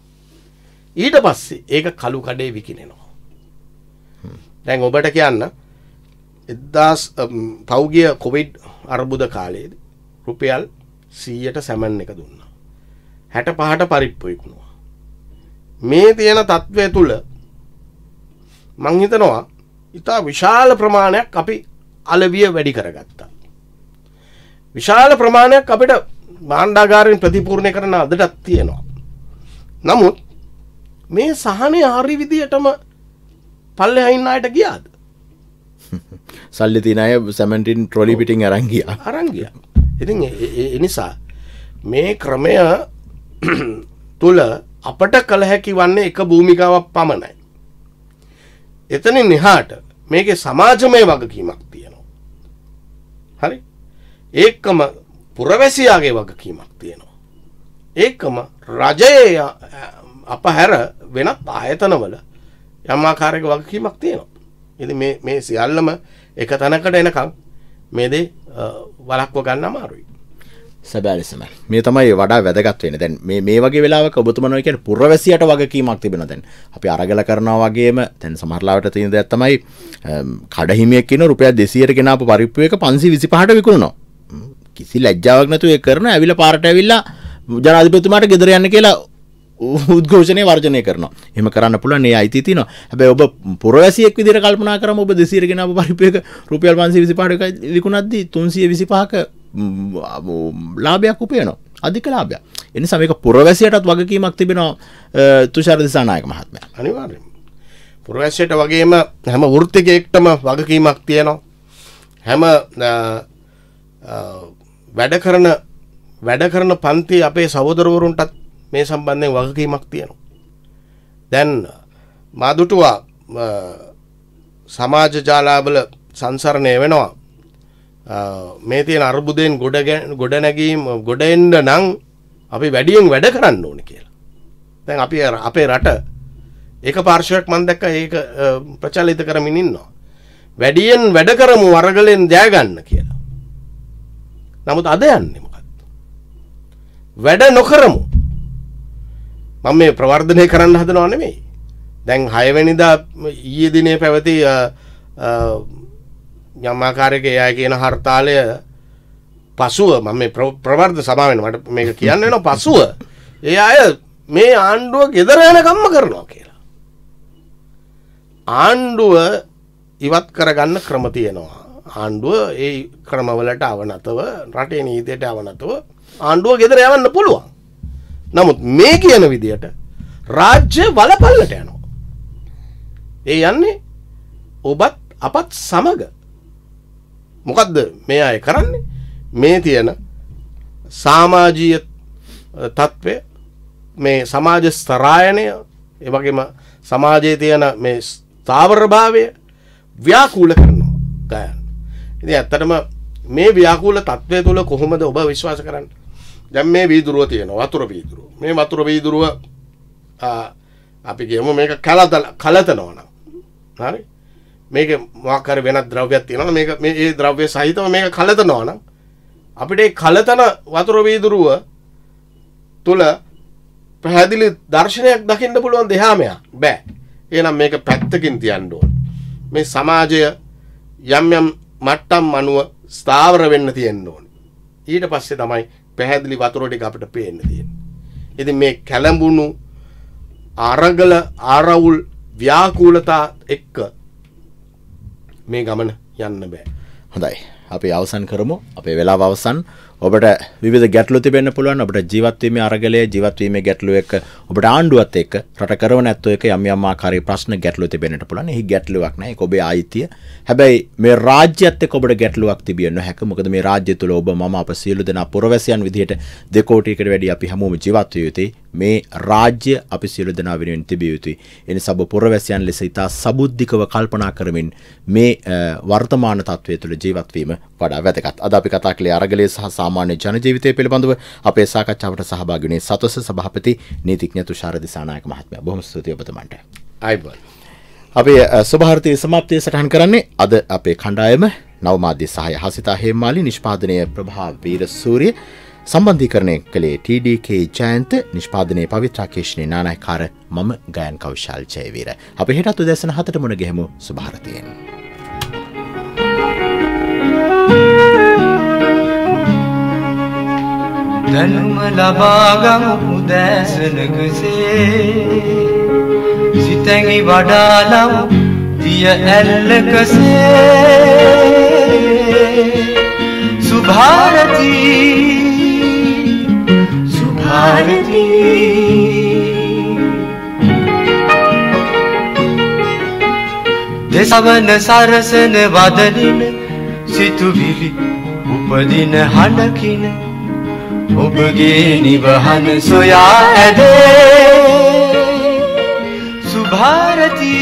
Speaker 3: ඊට පස්සේ ඒක කළු කඩේ විකිනෙනවා. දැන් ඔබට කියන්න එදදාස් පෞගිය කොවිඩ් අර්බුද කාලයේද රුපියල් සීයට සැමන් එක දුන්න. හැට පහට පරිප්පොයිකුණවා. මේ තියෙන තත්ත්වය තුළ මංහිතනවා ඉතා විශාල ප්‍රමාණයක් අපි අලවිය වැඩි කරගත්තා. විශාල ප්‍රමාණයක් අපිට බාණ්ඩාගාරෙන් ප්‍රතිපූර්ණය කරන අදටත් තියෙනවා. නමුත් මේ සහනය හරි විදියටම පල්ලෙ හයින්න අයට ගියාද <laughs>
Speaker 2: සල්ලි තිනය සැමටින් ට්‍රොලි පිටිං අරංගිය
Speaker 3: අරංගිය ඉතින් එනිසා මේ ක්‍රමය <clears throat> තුළ අපට කළ හැකි වන්නේ එක භූමිකාවක් පමණයි. එතනින් නිහාට මේක සමාජමය වගකීමක් තියෙනවා. හරි ඒකම පුරවැසියාගේ වගකීමක් තියෙනවා. ඒකම රජය අප හැර වෙනත් ආයතනවල යම්මාකාරක වගකීමක් තියෙනවා. ඉති මේ සියල්ලම එක තැනකට එනකම් මේදේ වලක්ව ගන්න අමාරුයි.
Speaker 2: සැබෑලෙසම මේ තමයි වඩා වැදගත්වෙන දැන් මේ වගේ වෙලා ඔබතුමනො කියන පුරවැසියට වගකීමක් තිබෙන දැන් අපි අරගල කරනවා වගේම තැන් සමරලාවට තියද ඇත්තමයි කඩහිමියක් කියන රුපය දෙසියට ගෙනප පරිප්පුව එක පන්සි විසි පහට විකුණනවා කිසි ලැජ්ජාවක් නැතුව ඒ කරන ඇවිල පාරට ඇවිල්ලා ජනාධිපතුමාට ගෙදර යන්න කියලා උද්ඝෝෂණය වර්ජනය කරන එම කරන්න පුළන් ඒ අයිති තින හැබැ ඔබ පුරවැසියෙක් විදිර කල්පනා කරම ඔබ දෙසිරගෙන පරිපයක රුපියල් පන්සි විසි පාටක විකුණද්දී තුන්සිය විසි පහක ලාභයක් උපයනවා. අධික ලාභයක්. එනි සමක පුරවැසියටත් වගකීමක් තිබෙනවා තුෂාර දිසානායක මහත්ම
Speaker 3: අනිවාර්ය පුරවැසියට වගේම හැම වෘත්තිකයෙක්ටම වගකීමක් තියෙනවා. හැම වැඩ කරන වැඩ කරන පන්ති අපේ සහෝදරවරුන්ටත් මේ සම්බන්ධයෙන් වගකීමක් තියෙනවා. දැන් මාදුටුවා සමාජ ජාලාබල සංසරණය වෙනවා මේ තියෙන අර්බුදයෙන් ගොඩ ගොඩනැගීම් ගොඩෙන්ඩ නං අපි වැඩියෙන් වැඩ කරන්න ඕන කියලා. දැන් අපි අපේ රට ඒක පාර්ශවයක් මන්දක්ක ඒක ප්‍රචලිත කරමින් ඉන්නවා. වැඩියෙන් වැඩ කරමු වරගලෙන් ජයගන්න කියලා. නමුත් අද යන්නෙමකත්. වැඩ නොකරමු මම මේ ප්‍රවර්ධනය කරන්න හදනවා නෙමෙයි. දැන් හයවැනිදා ඊයේ දිනේ පැවති යම්මාකාරයක එයා කියන හර්තාලය පසුව මම මේ ප්‍රවර්ධ සමාවෙන මට මේක කියන්න වෙන පසුව ඒ අය මේ ආණ්ඩුව ගෙදර යන කම්ම කරනවා කියලා. ආණ්ඩුව ඉවත් කරගන්න ක්‍රම තියෙනවා. ආණ්ඩුව ඒ ක්‍රමවලට අවනතව රටේ නීතියට අවනතව ආණ්ඩුව ගෙදර යවන්න පුළුවන්. නමුත් මේ කියන විදියට රාජ්‍ය වලපල්ලට යනවා. ඒ යන්නේ ඔබත් අපත් සමග මොකක්ද මේ අය කරන්නේ මේ තියෙන සාමාජීය තත්ත්වය මේ සමාජ ස්තරායනය එවගේම සමාජයේ තියෙන මේ ස්ථාවරභාවය ව්‍යාකූල කරනවා ගයන්. ඉති ඇත්තටම මේ ව්‍යාකූල තත්ත්වය තුළ කොහොමද ඔබ විශ්වාස කරන්න දැම් මේ වීදුරුව තියෙන වතුර වීදුරුව මේ වතුර වීදුරුව අපි කියමු මේක කලතල කලතනවන හරි? මේක මොකර වෙන ද්‍රව්‍යයක් තියෙනවා. මේක මේ ඒ ද්‍රව්‍ය සහිතව මේක කලතනවන අපිට කලතන වතුර වීදුරුව තුළ පැහැදිලි දර්ශනයක් දකින්න පුළුවන් දෙහාමයක්. බෑ. එනම් මේක පැත්තකින් තියන්න ඕන. මේ සමාජය යම් යම් මට්ටම් අනුව ස්ථාවර වෙන්න තියෙන්න ඕන. ඊට පස්සේ තමයි පැහැදිලි වතුරටික අපිට පේන්න තියෙන. ඉති මේ කැලඹුණු අරගල ආරවුල් ව්‍යාකූලතා එක්ක මේ ගමන යන්න බෑ.
Speaker 2: හොඳයි. අපි අවසන් කරමු. අපේ වෙලා අවසන්. ඔබට විධ ගැටලු තිබෙන පුළුවන්. ඔබට ජීවත්වීම අරගලය ජීවත්වීම ගැටලුව එක ඔබට ආණ්ඩුවත් එක් රට කරන ඇත්ව එක යම් යම්මාකාරී ප්‍රශ්න ගැටලු තිබෙනට පුළන් හි ගැටලුවක් නෑ. ඔබේ අයිතිය හැබැයි මේ රාජ්‍යත් එක්ක ඔබට ගැටලුවක් තිබියන්න හැක මොකද මේ රාජ්‍ය තුළ ඔබ ම අප සියලු දෙනා පුරවැසියන් විදිහට දෙකෝටිකට වැඩි අපි හැමෝම ජීවත්ව යුතුයි. මේ රාජ්‍ය අපි සියලු දෙනා වෙනුවෙන් තිබිය යුතුයි. එනි සබ පුරවැසියන් ලෙස ඉතා සබුද්ධිකව කල්පනා කරමින් මේ වර්තමාන තත්ත්වය තුළ ජීවත්වීම වඩා වැදගත්. අද අපි කතා කළේ අරගලයේ සහ සාමාන්‍ය ජන ජීවිතය පිළිබඳව අපේ සාකච්ඡාවට සහභාගී වුණේ සතොස සභාපති නීතිඥ තුෂාර දිසානායක මහත්මයා. බොහොම ස්තුතියි ඔබතුමන්ට.
Speaker 3: අයිබෝන්.
Speaker 2: අපේ ස්වභාරතය සමාප්තය සටහන් කරන්නේ අද අපේ කණ්ඩායම නවමාධ්‍ය සහය හසිතා හේමාලි නිෂ්පාදනය ප්‍රභා වීර සූරිය සම්බන්ධීකරණය කළේ TDK ජයන්ත නිෂ්පාදනය පවිත්‍රාකේෂණය නානයකාර මම ගයන් කවශාල් ජයවීර. අප හෙටත් උදැසන හතට මුණ ගෙහෙමු සුභාරතයෙන්.
Speaker 1: දැනුම ලබාගමු උදෑසනකසේ සිතැඟි වඩාලමු දිය ඇල්ලකසේ. සුභාරතී සුභාරතී. දෙසවන සරසන වදනින සිතුවිලි උපදින හඬකින गेनिवहन सुया सुभारती